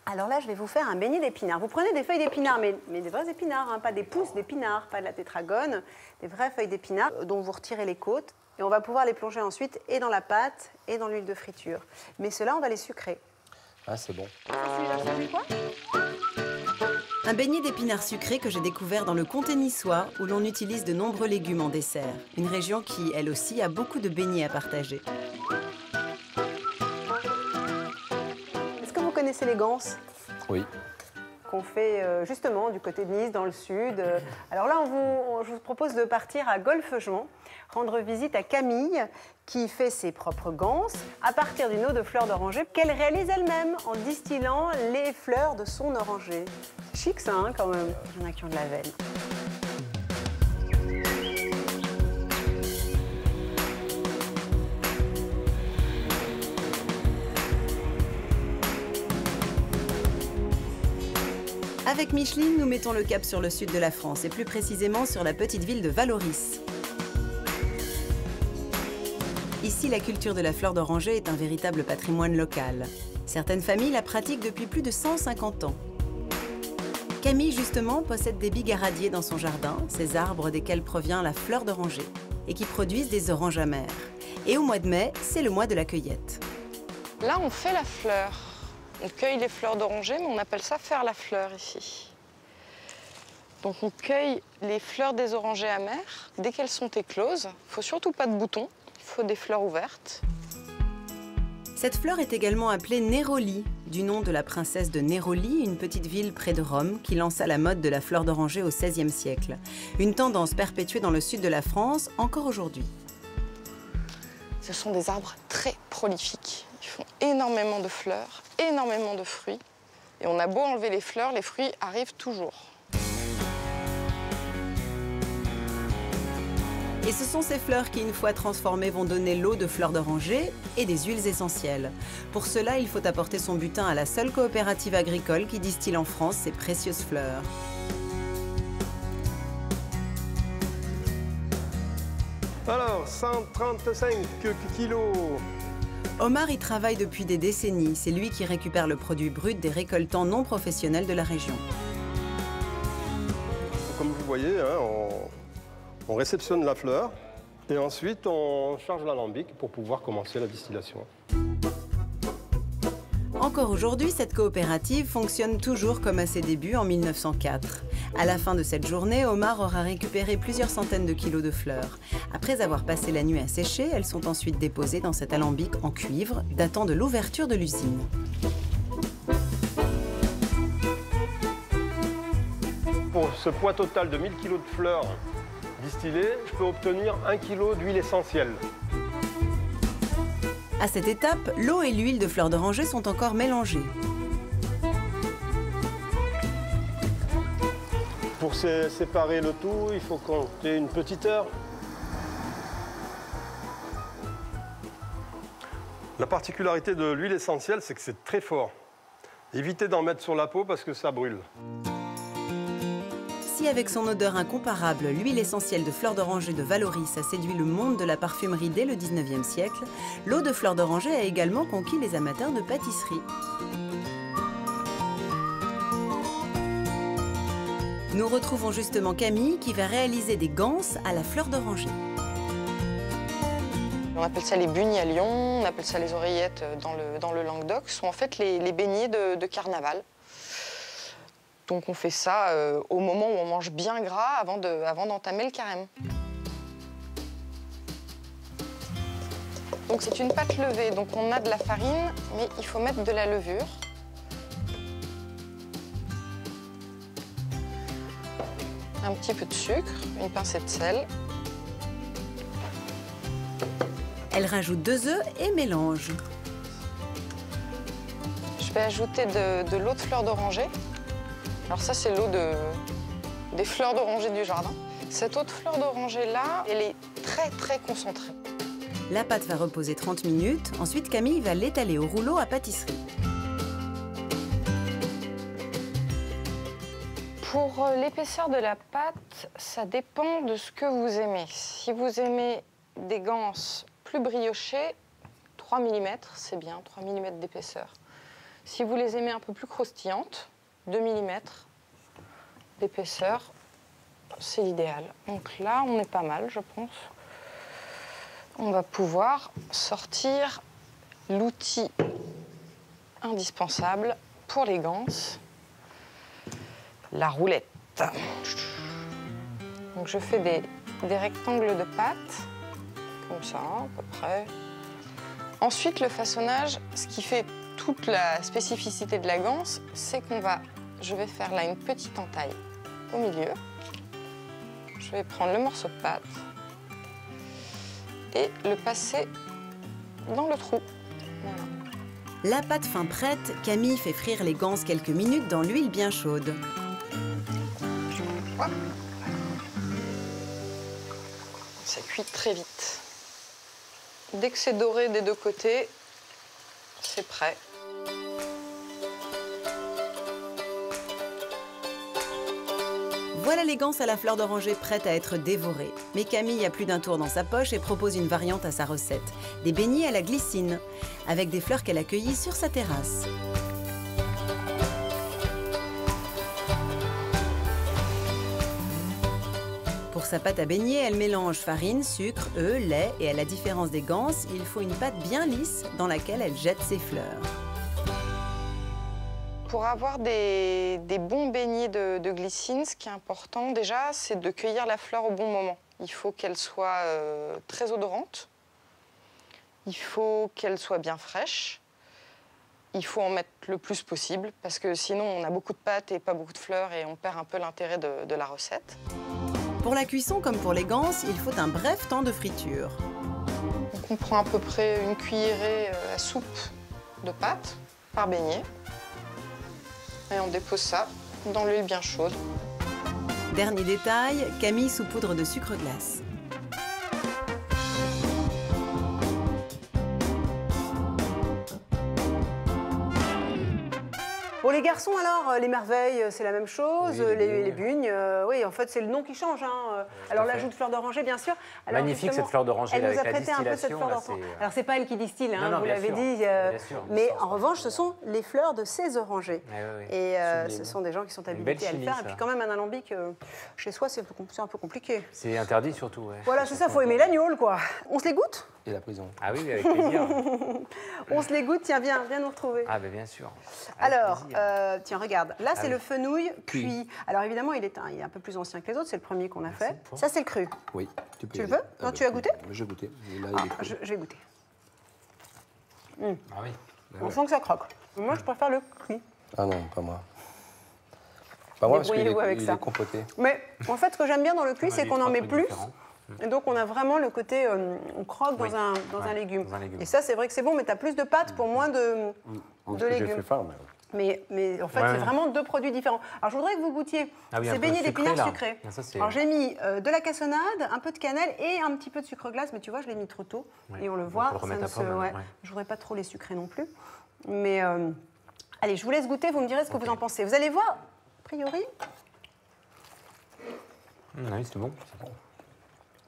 Alors là, je vais vous faire un beignet d'épinards. Vous prenez des feuilles d'épinards, mais, mais des vrais épinards, hein, pas des pousses d'épinards, pas de la tétragone, des vraies feuilles d'épinards euh, dont vous retirez les côtes. Et on va pouvoir les plonger ensuite et dans la pâte et dans l'huile de friture. Mais ceux-là, on va les sucrer. Ah, c'est bon. Quoi? Un beignet d'épinards sucrés que j'ai découvert dans le comté niçois où l'on utilise de nombreux légumes en dessert. Une région qui, elle aussi, a beaucoup de beignets à partager. Connaissez Oui. qu'on fait euh, justement du côté de Nice, dans le sud. Euh, Alors là, on vous, on- je vous propose de partir à Golfe-Juan, rendre visite à Camille, qui fait ses propres ganses à partir d'une eau de fleurs d'oranger qu'elle réalise elle-même en distillant les fleurs de son oranger. Chic ça, hein, quand même. Il y en a qui ont de la veine. Avec Micheline, nous mettons le cap sur le sud de la France et plus précisément sur la petite ville de Valoris. Ici, la culture de la fleur d'oranger est un véritable patrimoine local. Certaines familles la pratiquent depuis plus de 150 ans. Camille, justement, possède des bigaradiers dans son jardin, ces arbres desquels provient la fleur d'oranger, et qui produisent des oranges amères. Et au mois de mai, c'est le mois de la cueillette. Là, on fait la fleur. On cueille les fleurs d'oranger, mais on appelle ça faire la fleur ici. Donc on cueille les fleurs des orangers amères dès qu'elles sont écloses. Il faut surtout pas de boutons, il faut des fleurs ouvertes. Cette fleur est également appelée Néroli, du nom de la princesse de Néroli, une petite ville près de Rome qui lança la mode de la fleur d'oranger au XVIe siècle. Une tendance perpétuée dans le sud de la France encore aujourd'hui. Ce sont des arbres très prolifiques. Ils font énormément de fleurs, énormément de fruits. Et on a beau enlever les fleurs, les fruits arrivent toujours. Et ce sont ces fleurs qui, une fois transformées, vont donner l'eau de fleurs d'oranger et des huiles essentielles. Pour cela, il faut apporter son butin à la seule coopérative agricole qui distille en France ces précieuses fleurs. Alors, 135 kilos. Omar y travaille depuis des décennies. C'est lui qui récupère le produit brut des récoltants non professionnels de la région. Comme vous voyez, hein, on, on réceptionne la fleur Et ensuite, on charge l'alambic pour pouvoir commencer la distillation. Encore aujourd'hui, cette coopérative fonctionne toujours comme à ses débuts en 1904. À la fin de cette journée, Omar aura récupéré plusieurs centaines de kilos de fleurs. Après avoir passé la nuit à sécher, elles sont ensuite déposées dans cet alambic en cuivre datant de l'ouverture de l'usine. Pour ce poids total de 1000 kg de fleurs distillées, je peux obtenir 1 kg d'huile essentielle. À cette étape, l'eau et l'huile de fleurs d'oranger sont encore mélangées. Pour sé- séparer le tout, il faut compter une petite heure. La particularité de l'huile essentielle, c'est que c'est très fort. Évitez d'en mettre sur la peau parce que ça brûle. Si avec son odeur incomparable, l'huile essentielle de fleurs d'oranger de Valoris a séduit le monde de la parfumerie dès le 19e siècle, l'eau de fleurs d'oranger a également conquis les amateurs de pâtisserie. Nous retrouvons justement Camille qui va réaliser des ganses à la fleur d'oranger. On appelle ça les bugnes à Lyon, on appelle ça les oreillettes dans le, Languedoc. Ce sont en fait les, beignets de, carnaval. Donc on fait ça euh, au moment où on mange bien gras avant d'entamer le carême. Donc c'est une pâte levée, donc on a de la farine, mais il faut mettre de la levure. Un petit peu de sucre, une pincée de sel. Elle rajoute deux œufs et mélange. Je vais ajouter de, de l'eau de fleur d'oranger. Alors ça, c'est l'eau de, des fleurs d'oranger du jardin. Cette eau de fleur d'oranger-là, elle est très, très concentrée. La pâte va reposer 30 minutes. Ensuite, Camille va l'étaler au rouleau à pâtisserie. Pour euh, l'épaisseur de la pâte, ça dépend de ce que vous aimez. Si vous aimez des ganses plus briochées, 3 mm, c'est bien, 3 mm d'épaisseur. Si vous les aimez un peu plus croustillantes, 2 mm d'épaisseur, c'est l'idéal. Donc là, on est pas mal, je pense. On va pouvoir sortir l'outil indispensable pour les ganses, la roulette. Je fais des, rectangles de pâte, comme ça, à peu près. Ensuite, le façonnage, ce qui fait toute la spécificité de la ganse, c'est qu'on va, je vais faire là une petite entaille au milieu. Je vais prendre le morceau de pâte et le passer dans le trou. La pâte fin prête, Camille fait frire les ganses quelques minutes dans l'huile bien chaude. Ça cuit très vite. Dès que c'est doré des deux côtés, c'est prêt. Voilà ganses à la fleur d'oranger prêtes à être dévorées. Mais Camille a plus d'un tour dans sa poche et propose une variante à sa recette. Des beignets à la glycine, avec des fleurs qu'elle a cueillies sur sa terrasse. Sa pâte à beignets, elle mélange farine, sucre, œufs, lait et à la différence des ganses, il faut une pâte bien lisse dans laquelle elle jette ses fleurs. Pour avoir des, bons beignets de, glycine, ce qui est important déjà, c'est de cueillir la fleur au bon moment. Il faut qu'elle soit euh, très odorante. Il faut qu'elle soit bien fraîche. Il faut en mettre le plus possible parce que sinon on a beaucoup de pâte et pas beaucoup de fleurs et on perd un peu l'intérêt de la recette. Pour la cuisson comme pour les ganses, il faut un bref temps de friture. Donc on prend à peu près une cuillerée euh, à soupe de pâte par beignet. Et on dépose ça dans l'huile bien chaude. Dernier détail, Camille saupoudre de sucre glace. Pour les garçons, alors, euh, les merveilles, euh, c'est la même chose. Oui, les les, bugnes. les bugnes, euh, oui, en fait, c'est le nom qui change. hein. Euh, Alors, l'ajout de fleur d'oranger, bien sûr. Alors, Magnifique, cette fleur d'oranger, Elle nous a prêté un peu cette distillation, fleur d'oranger. euh, Alors, c'est pas elle qui distille, hein, Non, non, vous l'avez dit. euh, Bien sûr, mais en revanche, ce sont les fleurs de ces orangers. Et euh, ce sont des gens qui sont habilités à le faire. ça. Et puis, quand même, un alambic, euh, chez soi, c'est un peu compliqué. C'est interdit surtout, ouais. Voilà, c'est ça, faut aimer l'agneau, quoi. On se les goûte? Et la prison. Ah oui, avec plaisir. On se les goûte, tiens, viens, viens nous retrouver. ah, ben bien sûr. Avec Alors. Euh, tiens, regarde. Là, c'est oui. le fenouil cuit. Cuit. Alors, évidemment, il est, un, il est un peu plus ancien que les autres. C'est le premier qu'on a fait. Ça, c'est le cru. Oui, tu peux. Tu le veux Ah Non, bah, tu as goûté Je vais goûter. Là, Ah, il est cru. je, je vais goûter. Ah oui. On sent que ça croque. Moi, je préfère le cuit. Ah non, pas moi. Pas moi parce qu'il est, Débrouillez-vous avec il ça. est compoté. Mais en fait, ce que j'aime bien dans le cuit, c'est qu'on en met plus. Et donc, on a vraiment le côté, euh, on croque dans, Oui. un, dans Ouais, un légume. dans un légume. Et ça, c'est vrai que c'est bon, mais tu as plus de pâtes pour moins de, Ou de j'ai légumes. fait mais- Mais, mais en fait, Ouais. c'est vraiment deux produits différents. Alors, je voudrais que vous goûtiez Ah oui, ces beignets d'épinards sucrés. Ah, ça, Alors, j'ai mis euh, de la cassonade, un peu de cannelle et un petit peu de sucre glace, mais tu vois, je l'ai mis trop tôt. Ouais. Et on le On voit. peut le ne ouais. Je voudrais pas trop les sucrer non plus. Mais euh, allez, je vous laisse goûter, vous me direz ce que vous en pensez. Vous allez voir, a priori, Hum, oui, c'est bon. bon.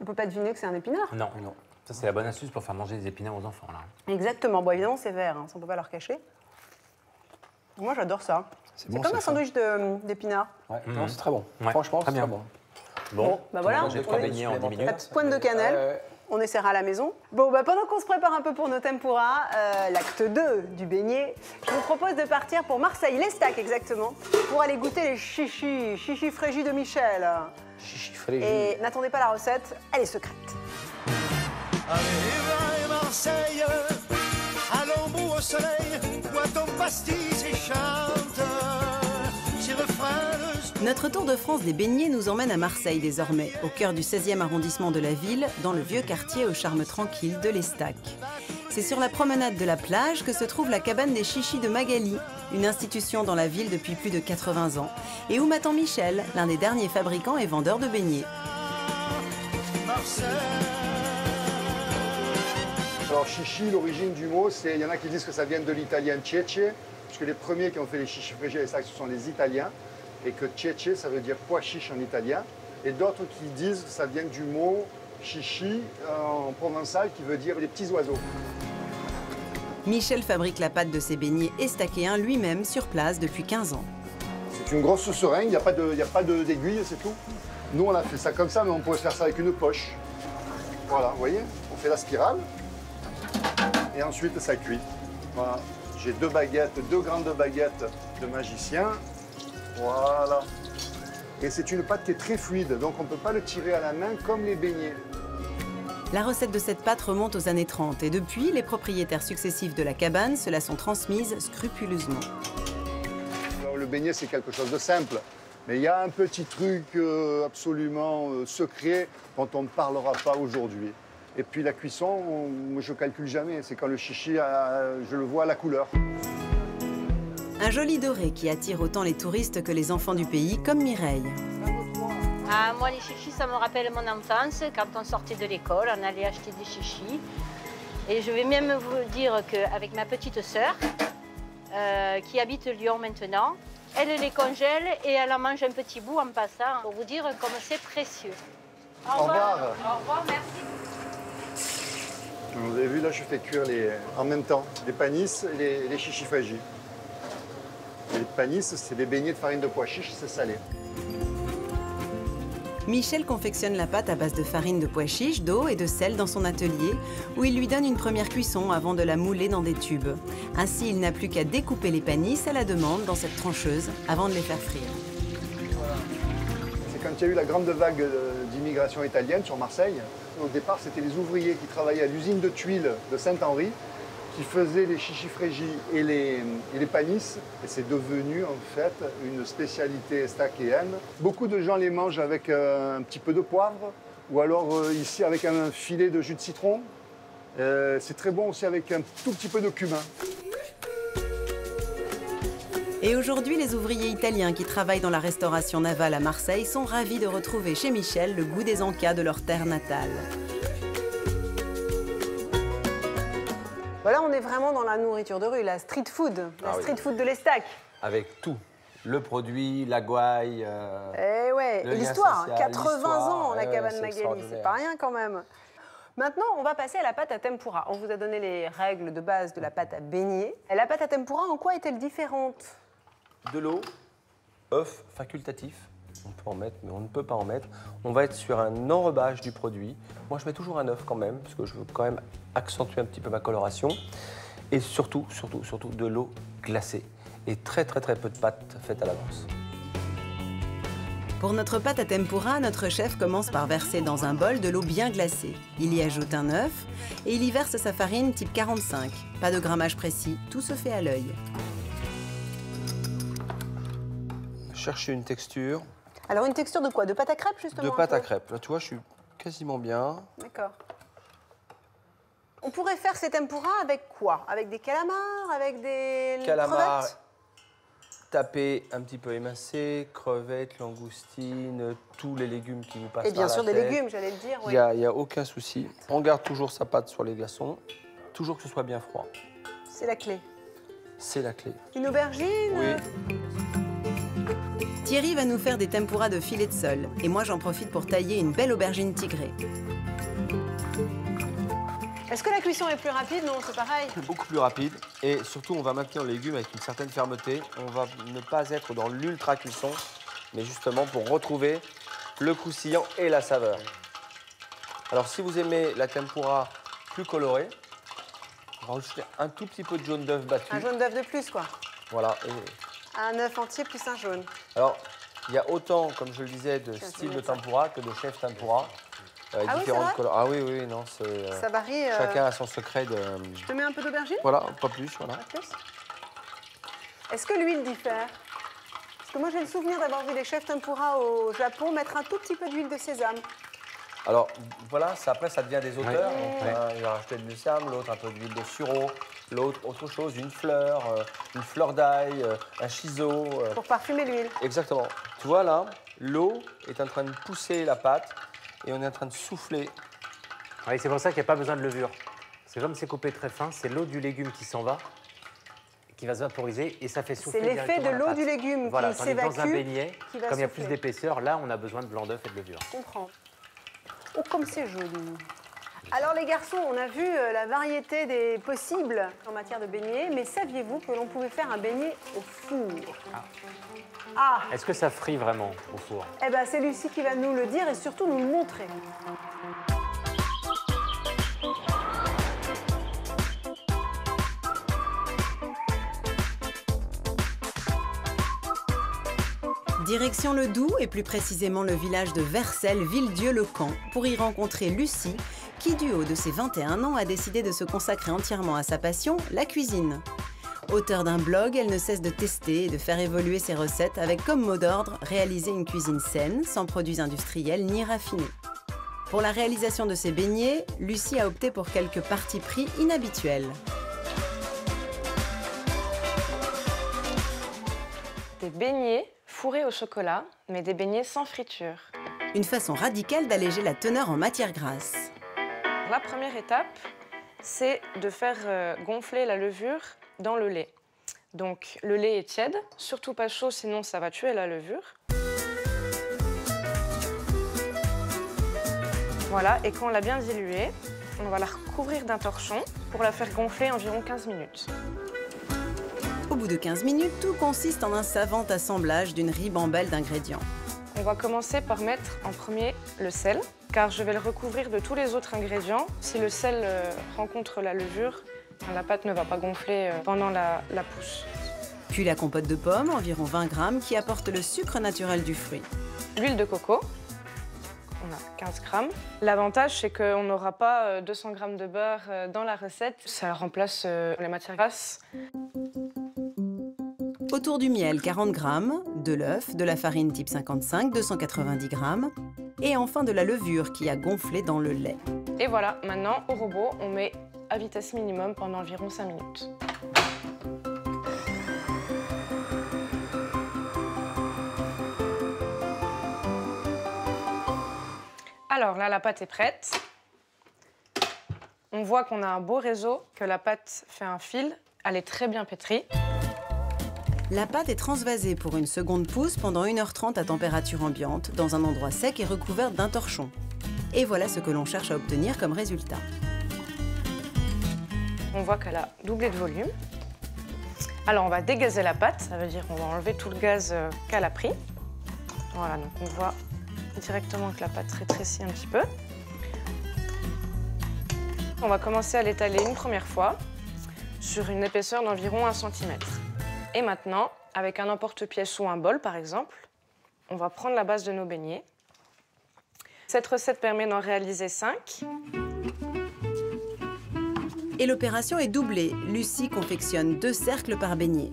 on peut pas deviner que c'est un épinard. Non, non. Ça, c'est la bonne astuce pour faire manger des épinards aux enfants, là. Exactement. Bon, évidemment, c'est vert, hein, ça on peut pas leur cacher. Moi, j'adore ça. C'est C'est bon, comme un sandwich de- d'épinards. Ouais, Mhm. non, c'est très bon. Ouais, Franchement, très c'est bien. très bon. Bon, bah voilà, J'ai on trois beignets en 10 La minutes. petite pointe de cannelle. Ouais. On essaiera à la maison. Bon, bah, pendant qu'on se prépare un peu pour nos tempura, euh, l'acte 2 du beignet, je vous propose de partir pour Marseille, l'Estac exactement, pour aller goûter les chichis, chichis frégis de Michel. Chichi frais. Et n'attendez pas la recette, elle est secrète. À Marseille, soleil, bois ton pastis et chante. Ces refrains de Notre tour de France des beignets nous emmène à Marseille désormais, au cœur du 16e arrondissement de la ville, dans le vieux quartier au charme tranquille de l'Estac. C'est sur la promenade de la plage que se trouve la cabane des chichis de Magali, une institution dans la ville depuis plus de 80 ans, et où m'attend Michel, l'un des derniers fabricants et vendeurs de beignets. Marseille. Alors chichi, l'origine du mot, c'est il y en a qui disent que ça vient de l'italien cece, puisque les premiers qui ont fait les chichis frégis et ça, ce sont les Italiens, et que cece, ça veut dire pois chiche en italien, et d'autres qui disent que ça vient du mot chichi euh, en provençal, qui veut dire les petits oiseaux. Michel fabrique la pâte de ses beignets estachéens lui-même sur place depuis 15 ans. C'est une grosse seringue, il n'y a pas d'aiguille, c'est tout. Nous, on a fait ça comme ça, mais on pourrait faire ça avec une poche. Voilà, vous voyez On fait la spirale, et ensuite ça cuit. Voilà. J'ai deux baguettes, deux grandes baguettes de magicien. Voilà. Et c'est une pâte qui est très fluide, donc on ne peut pas le tirer à la main comme les beignets. La recette de cette pâte remonte aux années 30 et depuis, les propriétaires successifs de la cabane se la sont transmises scrupuleusement. Alors, le beignet, c'est quelque chose de simple. Mais il y a un petit truc euh, absolument euh, secret dont on ne parlera pas aujourd'hui. Et puis la cuisson, je calcule jamais. C'est quand le chichi, a- je le vois à la couleur. Un joli doré qui attire autant les touristes que les enfants du pays, comme Mireille. Ah, moi, les chichis, ça me rappelle mon enfance. Quand on sortait de l'école, on allait acheter des chichis. Et je vais même vous dire qu'avec ma petite sœur, euh, qui habite Lyon maintenant, elle les congèle et elle en mange un petit bout en passant pour vous dire comme c'est précieux. Au revoir. Au revoir, merci. Vous avez vu, là, je fais cuire les, en même temps les panisses et les, les chichis frégis. Les panisses, c'est des beignets de farine de pois chiche, c'est salé. Michel confectionne la pâte à base de farine de pois chiche, d'eau et de sel dans son atelier, où il lui donne une première cuisson avant de la mouler dans des tubes. Ainsi, il n'a plus qu'à découper les panisses à la demande dans cette trancheuse avant de les faire frire. Quand il y a eu la grande vague euh, d'immigration italienne sur Marseille. Au départ, c'était les ouvriers qui travaillaient à l'usine de tuiles de Saint-Henri qui faisaient les chichis frégis et les, et panisses. Et c'est devenu en fait une spécialité estachéenne. Beaucoup de gens les mangent avec euh, un petit peu de poivre ou alors euh, ici avec un filet de jus de citron. C'est très bon aussi avec un tout petit peu de cumin. Et aujourd'hui, les ouvriers italiens qui travaillent dans la restauration navale à Marseille sont ravis de retrouver chez Michel le goût des encas de leur terre natale. Voilà, on est vraiment dans la nourriture de rue, la street food, la Ah oui. street food de l'Estac. avec tout. Le produit, la gouaille. euh, Eh ouais, l'histoire, social, 80 l'histoire, ans la cabane Magali, c'est pas rien quand même. Maintenant, on va passer à la pâte à tempura. On vous a donné les règles de base de la pâte à beignet. Et la pâte à tempura, en quoi est-elle différente? De l'eau, œuf facultatif. On peut en mettre, mais on ne peut pas en mettre. On va être sur un enrobage du produit. Moi, je mets toujours un œuf quand même, parce que je veux quand même accentuer un petit peu ma coloration. Et surtout, surtout, surtout de l'eau glacée. Et très, très, très peu de pâte faite à l'avance. Pour notre pâte à tempura, notre chef commence par verser dans un bol de l'eau bien glacée. Il y ajoute un œuf et il y verse sa farine type 45. Pas de grammage précis, tout se fait à l'œil. Chercher une texture Alors, une texture de quoi? De pâte à crêpes, justement de pâte à crêpes. Là, tu vois, je suis quasiment bien. D'accord. On pourrait faire ces tempura avec quoi? Avec des calamars Avec des Calamar crevettes? tapé, un petit peu émincé, crevettes, langoustines, tous les légumes qui vous passent Et bien par sûr la des tête. légumes, j'allais le dire. Il oui. n'y a, il y a aucun souci. On garde toujours sa pâte sur les glaçons, toujours que ce soit bien froid. C'est la clé. C'est la clé. Une aubergine? Oui. Thierry va nous faire des tempuras de filet de sol et moi j'en profite pour tailler une belle aubergine tigrée. Est-ce que la cuisson est plus rapide Non, c'est pareil. C'est beaucoup plus rapide et surtout on va maintenir le légume avec une certaine fermeté. On va ne pas être dans l'ultra cuisson, mais justement pour retrouver le croustillant et la saveur. Alors si vous aimez la tempura plus colorée, on va rajouter un tout petit peu de jaune d'œuf battu. Un jaune d'œuf de plus, quoi. Voilà. Et Un œuf entier plus un jaune. Alors, il y a autant, comme je le disais, de vais de tempura que de chefs tempura. euh, Ah oui, différentes couleurs. Ah oui, oui, non, c'est. euh, Ça varie, euh, Chacun a son secret de. Je te mets un peu d'aubergine? Voilà, pas plus, voilà. Pas plus? Est-ce que l'huile diffère? Parce que moi j'ai le souvenir d'avoir vu des chefs tempura au Japon mettre un tout petit peu d'huile de sésame. Alors, voilà, ça, après, ça devient des auteurs. Ouais. Donc, Ouais. un, il va rajouter du sésame, l'autre un peu d'huile de sureau, l'autre autre chose, une fleur, euh, une fleur d'ail, euh, un chiseau. euh, Pour parfumer l'huile. Exactement. Tu vois là, l'eau est en train de pousser la pâte et on est en train de souffler. Oui, c'est pour ça qu'il n'y a pas besoin de levure. C'est comme c'est coupé très fin, c'est l'eau du légume qui s'en va, qui va se vaporiser et ça fait souffler. C'est l'effet directement de la l'eau pâte. du légume qui voilà, tandis que Dans un s'évacue, beignet, qui va comme il y a plus d'épaisseur, là on a besoin de blanc d'œuf et de levure. Je comprends. Oh, comme c'est joli. Alors les garçons, on a vu euh, la variété des possibles en matière de beignets, mais saviez-vous que l'on pouvait faire un beignet au four? Ah, Est-ce que ça frit vraiment au four? Eh ben c'est Lucie qui va nous le dire et surtout nous le montrer. Direction le Doubs et plus précisément le village de Vercelles, Villedieu-le-Camp, pour y rencontrer Lucie, qui du haut de ses 21 ans a décidé de se consacrer entièrement à sa passion, la cuisine? Auteur d'un blog, elle ne cesse de tester et de faire évoluer ses recettes avec comme mot d'ordre réaliser une cuisine saine, sans produits industriels ni raffinés. Pour la réalisation de ses beignets, Lucie a opté pour quelques partis pris inhabituels. Des beignets fourrés au chocolat, mais des beignets sans friture. Une façon radicale d'alléger la teneur en matière grasse. La première étape, c'est de faire euh, gonfler la levure dans le lait. Donc le lait est tiède, surtout pas chaud, sinon ça va tuer la levure. Voilà, et quand on l'a bien diluée, on va la recouvrir d'un torchon pour la faire gonfler environ 15 minutes. Au bout de 15 minutes, tout consiste en un savant assemblage d'une ribambelle d'ingrédients. On va commencer par mettre en premier le sel, car je vais le recouvrir de tous les autres ingrédients. Si le sel euh, rencontre la levure, la pâte ne va pas gonfler euh, pendant la, la pousse. Puis la compote de pommes, environ 20 grammes, qui apporte le sucre naturel du fruit. L'huile de coco, on a 15 grammes. L'avantage, c'est qu'on n'aura pas euh, 200 grammes de beurre euh, dans la recette. Ça remplace euh, les matières grasses. Autour du miel, 40 grammes, de l'œuf, de la farine type 55, 290 grammes, et enfin de la levure qui a gonflé dans le lait. Et voilà, maintenant, au robot, on met à vitesse minimum pendant environ 5 minutes. Alors là, la pâte est prête. On voit qu'on a un beau réseau, que la pâte fait un fil. Elle est très bien pétrie. La pâte est transvasée pour une seconde pousse pendant 1h30 à température ambiante, dans un endroit sec et recouvert d'un torchon. Et voilà ce que l'on cherche à obtenir comme résultat. On voit qu'elle a doublé de volume. Alors on va dégazer la pâte, ça veut dire qu'on va enlever tout le gaz euh, qu'elle a pris. Voilà, donc on voit directement que la pâte rétrécit un petit peu. On va commencer à l'étaler une première fois sur une épaisseur d'environ 1 cm. Et maintenant, avec un emporte-pièce ou un bol par exemple, on va prendre la base de nos beignets. Cette recette permet d'en réaliser 5. Et l'opération est doublée. Lucie confectionne deux cercles par beignet.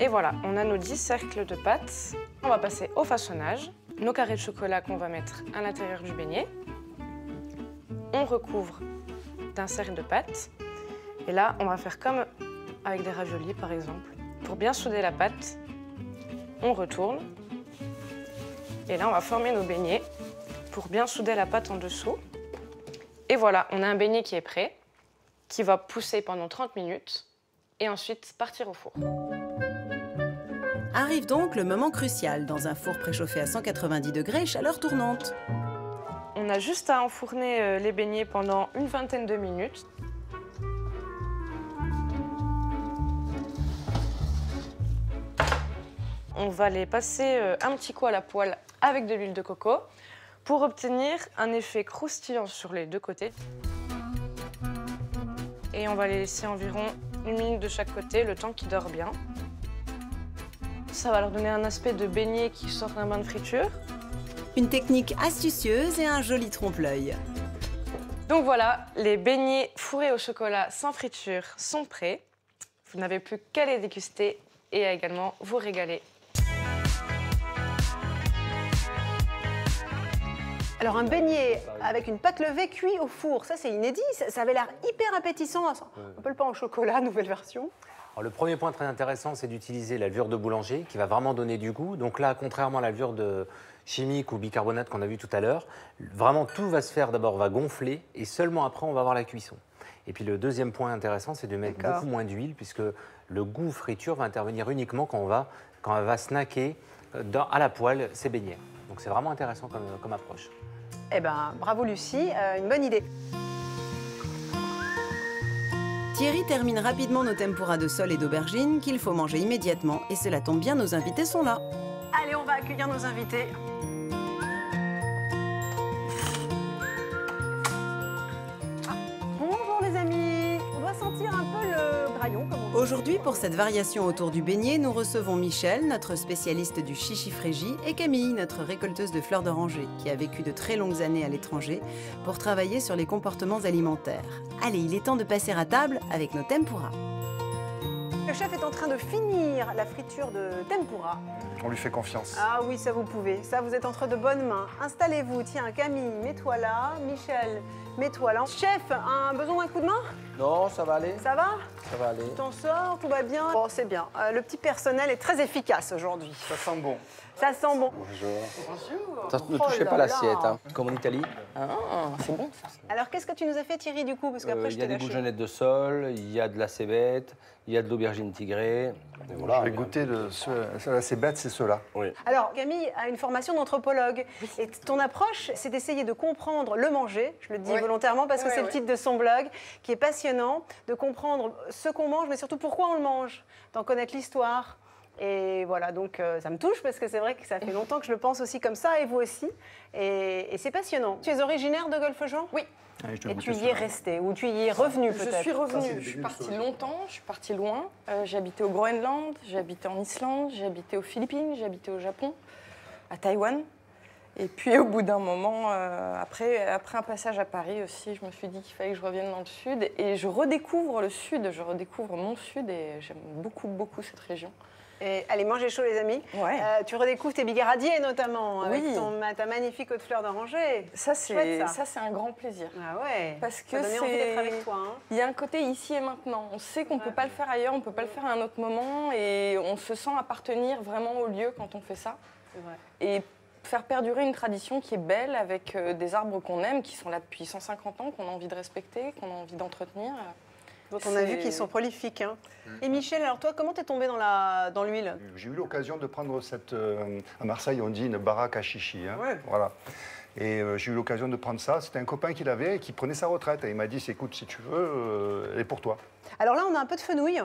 Et voilà, on a nos 10 cercles de pâte. On va passer au façonnage. Nos carrés de chocolat qu'on va mettre à l'intérieur du beignet. On recouvre d'un cercle de pâte. Et là, on va faire comme avec des raviolis par exemple. Pour bien souder la pâte, on retourne. Et là, on va former nos beignets pour bien souder la pâte en dessous. Et voilà, on a un beignet qui est prêt, qui va pousser pendant 30 minutes et ensuite partir au four. Arrive donc le moment crucial dans un four préchauffé à 190 degrés, chaleur tournante. On a juste à enfourner euh, les beignets pendant une vingtaine de minutes. On va les passer euh, un petit coup à la poêle avec de l'huile de coco pour obtenir un effet croustillant sur les deux côtés. Et on va les laisser environ une minute de chaque côté, le temps qu'ils dorent bien. Ça va leur donner un aspect de beignet qui sort d'un bain de friture. Une technique astucieuse et un joli trompe-l'œil. Donc voilà, les beignets fourrés au chocolat sans friture sont prêts. Vous n'avez plus qu'à les déguster et à également vous régaler. Alors un beignet avec une pâte levée cuit au four, ça c'est inédit, ça, ça avait l'air hyper appétissant. Un peu le pain au chocolat, nouvelle version. Alors, le premier point très intéressant, c'est d'utiliser la levure de boulanger qui va vraiment donner du goût. Donc là, contrairement à la levure de chimique ou bicarbonate qu'on a vu tout à l'heure, vraiment tout va se faire d'abord, va gonfler et seulement après on va avoir la cuisson. Et puis le deuxième point intéressant, c'est de mettre beaucoup moins d'huile puisque le goût friture va intervenir uniquement quand on va, quand on va snacker euh, dans- à la poêle ses beignets. Donc c'est vraiment intéressant comme, comme approche. Eh ben, bravo Lucie, euh, une bonne idée. Thierry termine rapidement nos tempura de sol et d'aubergine qu'il faut manger immédiatement et cela tombe bien, nos invités sont là. Allez, on va accueillir nos invités. Aujourd'hui, pour cette variation autour du beignet, nous recevons Michel, notre spécialiste du chichi frégi, et Camille, notre récolteuse de fleurs d'oranger, qui a vécu de très longues années à l'étranger pour travailler sur les comportements alimentaires. Allez, il est temps de passer à table avec nos tempura. Le chef est en train de finir la friture de tempura. On lui fait confiance. Ah oui, ça vous pouvez. Ça, vous êtes entre de bonnes mains. Installez-vous. Tiens, Camille, mets-toi là. Michel, mets-toi là. Chef, un besoin d'un coup de main? Non, ça va aller Ça va? Ça va aller. Tu t'en sors Tout va bien? Bon, c'est bien. Euh, le petit personnel est très efficace aujourd'hui. Ça sent bon. Ça sent bon. Bonjour. Bonjour. Ne Oh touchez pas l'assiette, hein. comme en Italie. Ah, c'est bon ça. Alors, qu'est-ce que tu nous as fait, Thierry, du coup? Parce qu'après, Euh, je Il y a des lâché. bougeonnettes de sol, il y a de la cébette, il y a de l'aubergine tigrée. Et voilà, Je vais goûter de ceux-là, c'est bête, c'est ceux-là. Oui. Alors, Camille a une formation d'anthropologue. Et ton approche, c'est d'essayer de comprendre le manger. Je le dis Oui. volontairement parce que Oui, c'est le titre de son blog, qui est passionnant, de comprendre ce qu'on mange, mais surtout pourquoi on le mange, d'en connaître l'histoire. Et voilà, donc euh, ça me touche parce que c'est vrai que ça fait longtemps que je le pense aussi comme ça, et vous aussi. Et, et c'est passionnant. Tu es originaire de Golfe-Jean? Oui. Et tu y es resté, ou tu y es revenu Je peut-être? suis revenue, je suis partie longtemps, je suis partie loin. Euh, j'ai habité au Groenland, j'ai habité en Islande, j'ai habité aux Philippines, j'ai habité au Japon, à Taïwan. Et puis au bout d'un moment, euh, après, après un passage à Paris aussi, je me suis dit qu'il fallait que je revienne dans le sud. Et je redécouvre le sud, je redécouvre mon sud et j'aime beaucoup, beaucoup cette région. Et allez, mangez chaud, les amis. Ouais. Euh, tu redécouvres tes bigaradiers, notamment, avec Oui. ton, ta magnifique haute fleur d'oranger. Ça, c'est ça. ça, c'est un grand plaisir. Ah ouais. Parce que donnait envie d'être c'est- avec toi. hein. Il y a un côté ici et maintenant. On sait qu'on ne peut pas le faire ailleurs, on ne peut pas le faire à un autre moment et on se sent appartenir vraiment au lieu quand on fait ça. Et faire perdurer une tradition qui est belle avec euh, des arbres qu'on aime, qui sont là depuis 150 ans, qu'on a envie de respecter, qu'on a envie d'entretenir. Dont on a vu qu'ils sont prolifiques. hein. Mm. Et Michel, alors toi, comment t'es tombé dans la dans l'huile? J'ai eu l'occasion de prendre cette. euh, à Marseille, on dit une baraque à chichi. hein. Voilà. Et euh, j'ai eu l'occasion de prendre ça. C'était un copain qui l'avait et qui prenait sa retraite. Et il m'a dit écoute, si tu veux, euh, elle est pour toi. Alors là, on a un peu de fenouil.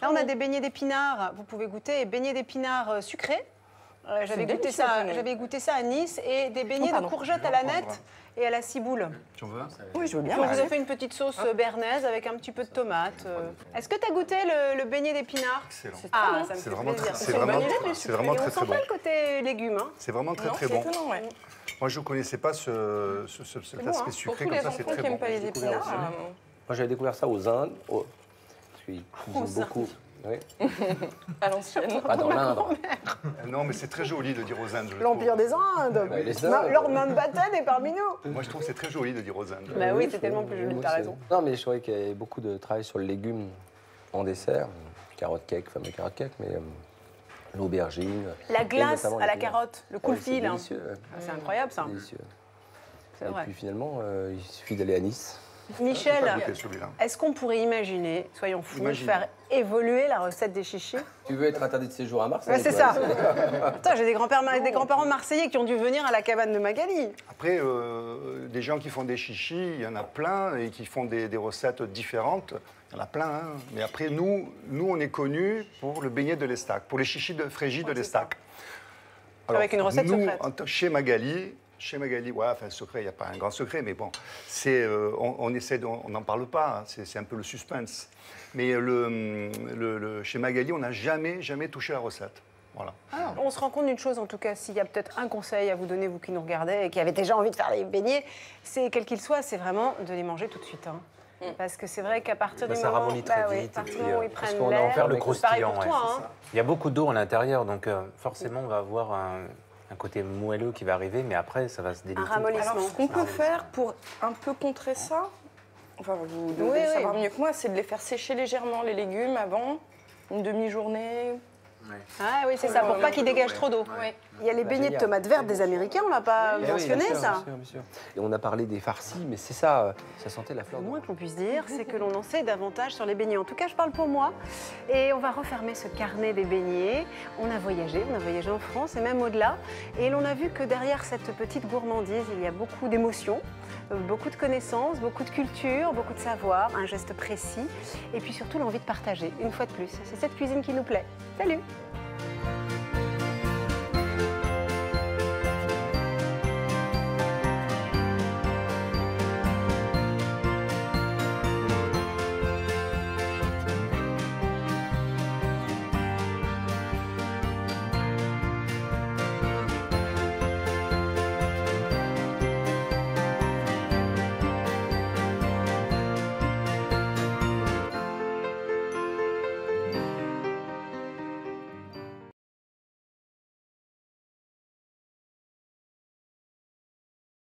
Là, on a des beignets d'épinards. Vous pouvez goûter beignets d'épinards euh, sucrés. J'avais goûté, ça, j'avais goûté ça à Nice et des beignets Oh, de courgettes à la nette et à la ciboule. Tu en veux Oui, je veux bien. On vous a fait une petite sauce euh, bernaise avec un petit peu de tomate. euh. Est-ce que tu as goûté le, le beignet d'épinards? Excellent. Ah, bon. ça me C'est fait vraiment plaisir. très- c'est vraiment très- c'est vraiment Et très, On très sent pas bon. le côté légumes. hein. C'est vraiment très Non, très bon. étonnant, ouais. Moi, je ne connaissais pas ce, ce- ce- cet bon, aspect hein. sucré Pour comme ça. C'est très qui bon. euh, Moi, j'avais découvert ça aux Indes. Parce qu'ils cuisinent beaucoup. Oui. à l'ancienne. Pas dans l'Inde. Non, mais c'est très joli de dire aux Indes. L'Empire des Indes. Ouais, les Indes. Lord Mountbatten est parmi nous. Moi, je trouve que c'est très joli de dire aux Indes. Bah oui, c'est tellement plus joli, t'as raison. Non, mais je trouvais qu'il y avait beaucoup de travail sur le légume en dessert. Carotte cake, fameux carotte cake, mais euh, l'aubergine. La glace à la carotte, le c'est là. délicieux, ouais. Ah, C'est incroyable ça. Délicieux. C'est Et vrai. puis finalement, euh, il suffit d'aller à Nice. Michel, est-ce qu'on pourrait imaginer, soyons fous, Imagine. faire évoluer la recette des chichis? Tu veux être interdit de séjour à Marseille Ouais, C'est ça. J'ai des grands-parents marseillais qui ont dû venir à la cabane de Magali. Après, euh, des gens qui font des chichis, il y en a plein et qui font des, des recettes différentes. Il y en a plein. hein. Mais après, nous, nous, on est connus pour le beignet de l'Estac, pour les chichis de frégie de l'Estac. Avec une recette nous, secrète. chez Magali, chez Magali, ouais, enfin secret, il n'y a pas un grand secret, mais bon, c'est, euh, on, on essaie, de- on n'en parle pas, hein, c'est, c'est un peu le suspense. Mais le, le- le- chez Magali, on n'a jamais, jamais touché la recette. Voilà. On se rend compte d'une chose, en tout cas, s'il y a peut-être un conseil à vous donner, vous qui nous regardez et qui avez déjà envie de faire les beignets, c'est quel qu'il soit, c'est vraiment de les manger tout de suite. hein. Parce que c'est vrai qu'à partir Bah, du ça moment, ramollit très bah vite, et puis, euh, ils parce prennent qu'on a le croustillant. ouais. hein. Il y a beaucoup d'eau à l'intérieur, donc euh, forcément, on va avoir un, un côté moelleux qui va arriver, mais après, ça va se déliter. Alors, ce qu'on peut faire pour un peu contrer ça, enfin, vous devez Oui, oui. savoir mieux que moi, c'est de les faire sécher légèrement, les légumes, avant, une demi-journée. Ah oui, c'est ça, pour pas qu'ils dégagent trop d'eau. Il y a les Bah, beignets de tomates vertes des Américains, on l'a pas Eh bien mentionné sûr, ça. bien sûr, bien sûr. Et on a parlé des farcis, mais c'est ça, euh, ça sentait la fleur Le moins qu'on puisse dire, c'est que l'on en sait davantage sur les beignets. En tout cas, je parle pour moi. Et on va refermer ce carnet des beignets. On a voyagé, on a voyagé en France et même au-delà. Et l'on a vu que derrière cette petite gourmandise, il y a beaucoup d'émotions, euh, beaucoup de connaissances, beaucoup de culture, beaucoup de savoir, un geste précis. Et puis surtout l'envie de partager, une fois de plus. C'est cette cuisine qui nous plaît. Salut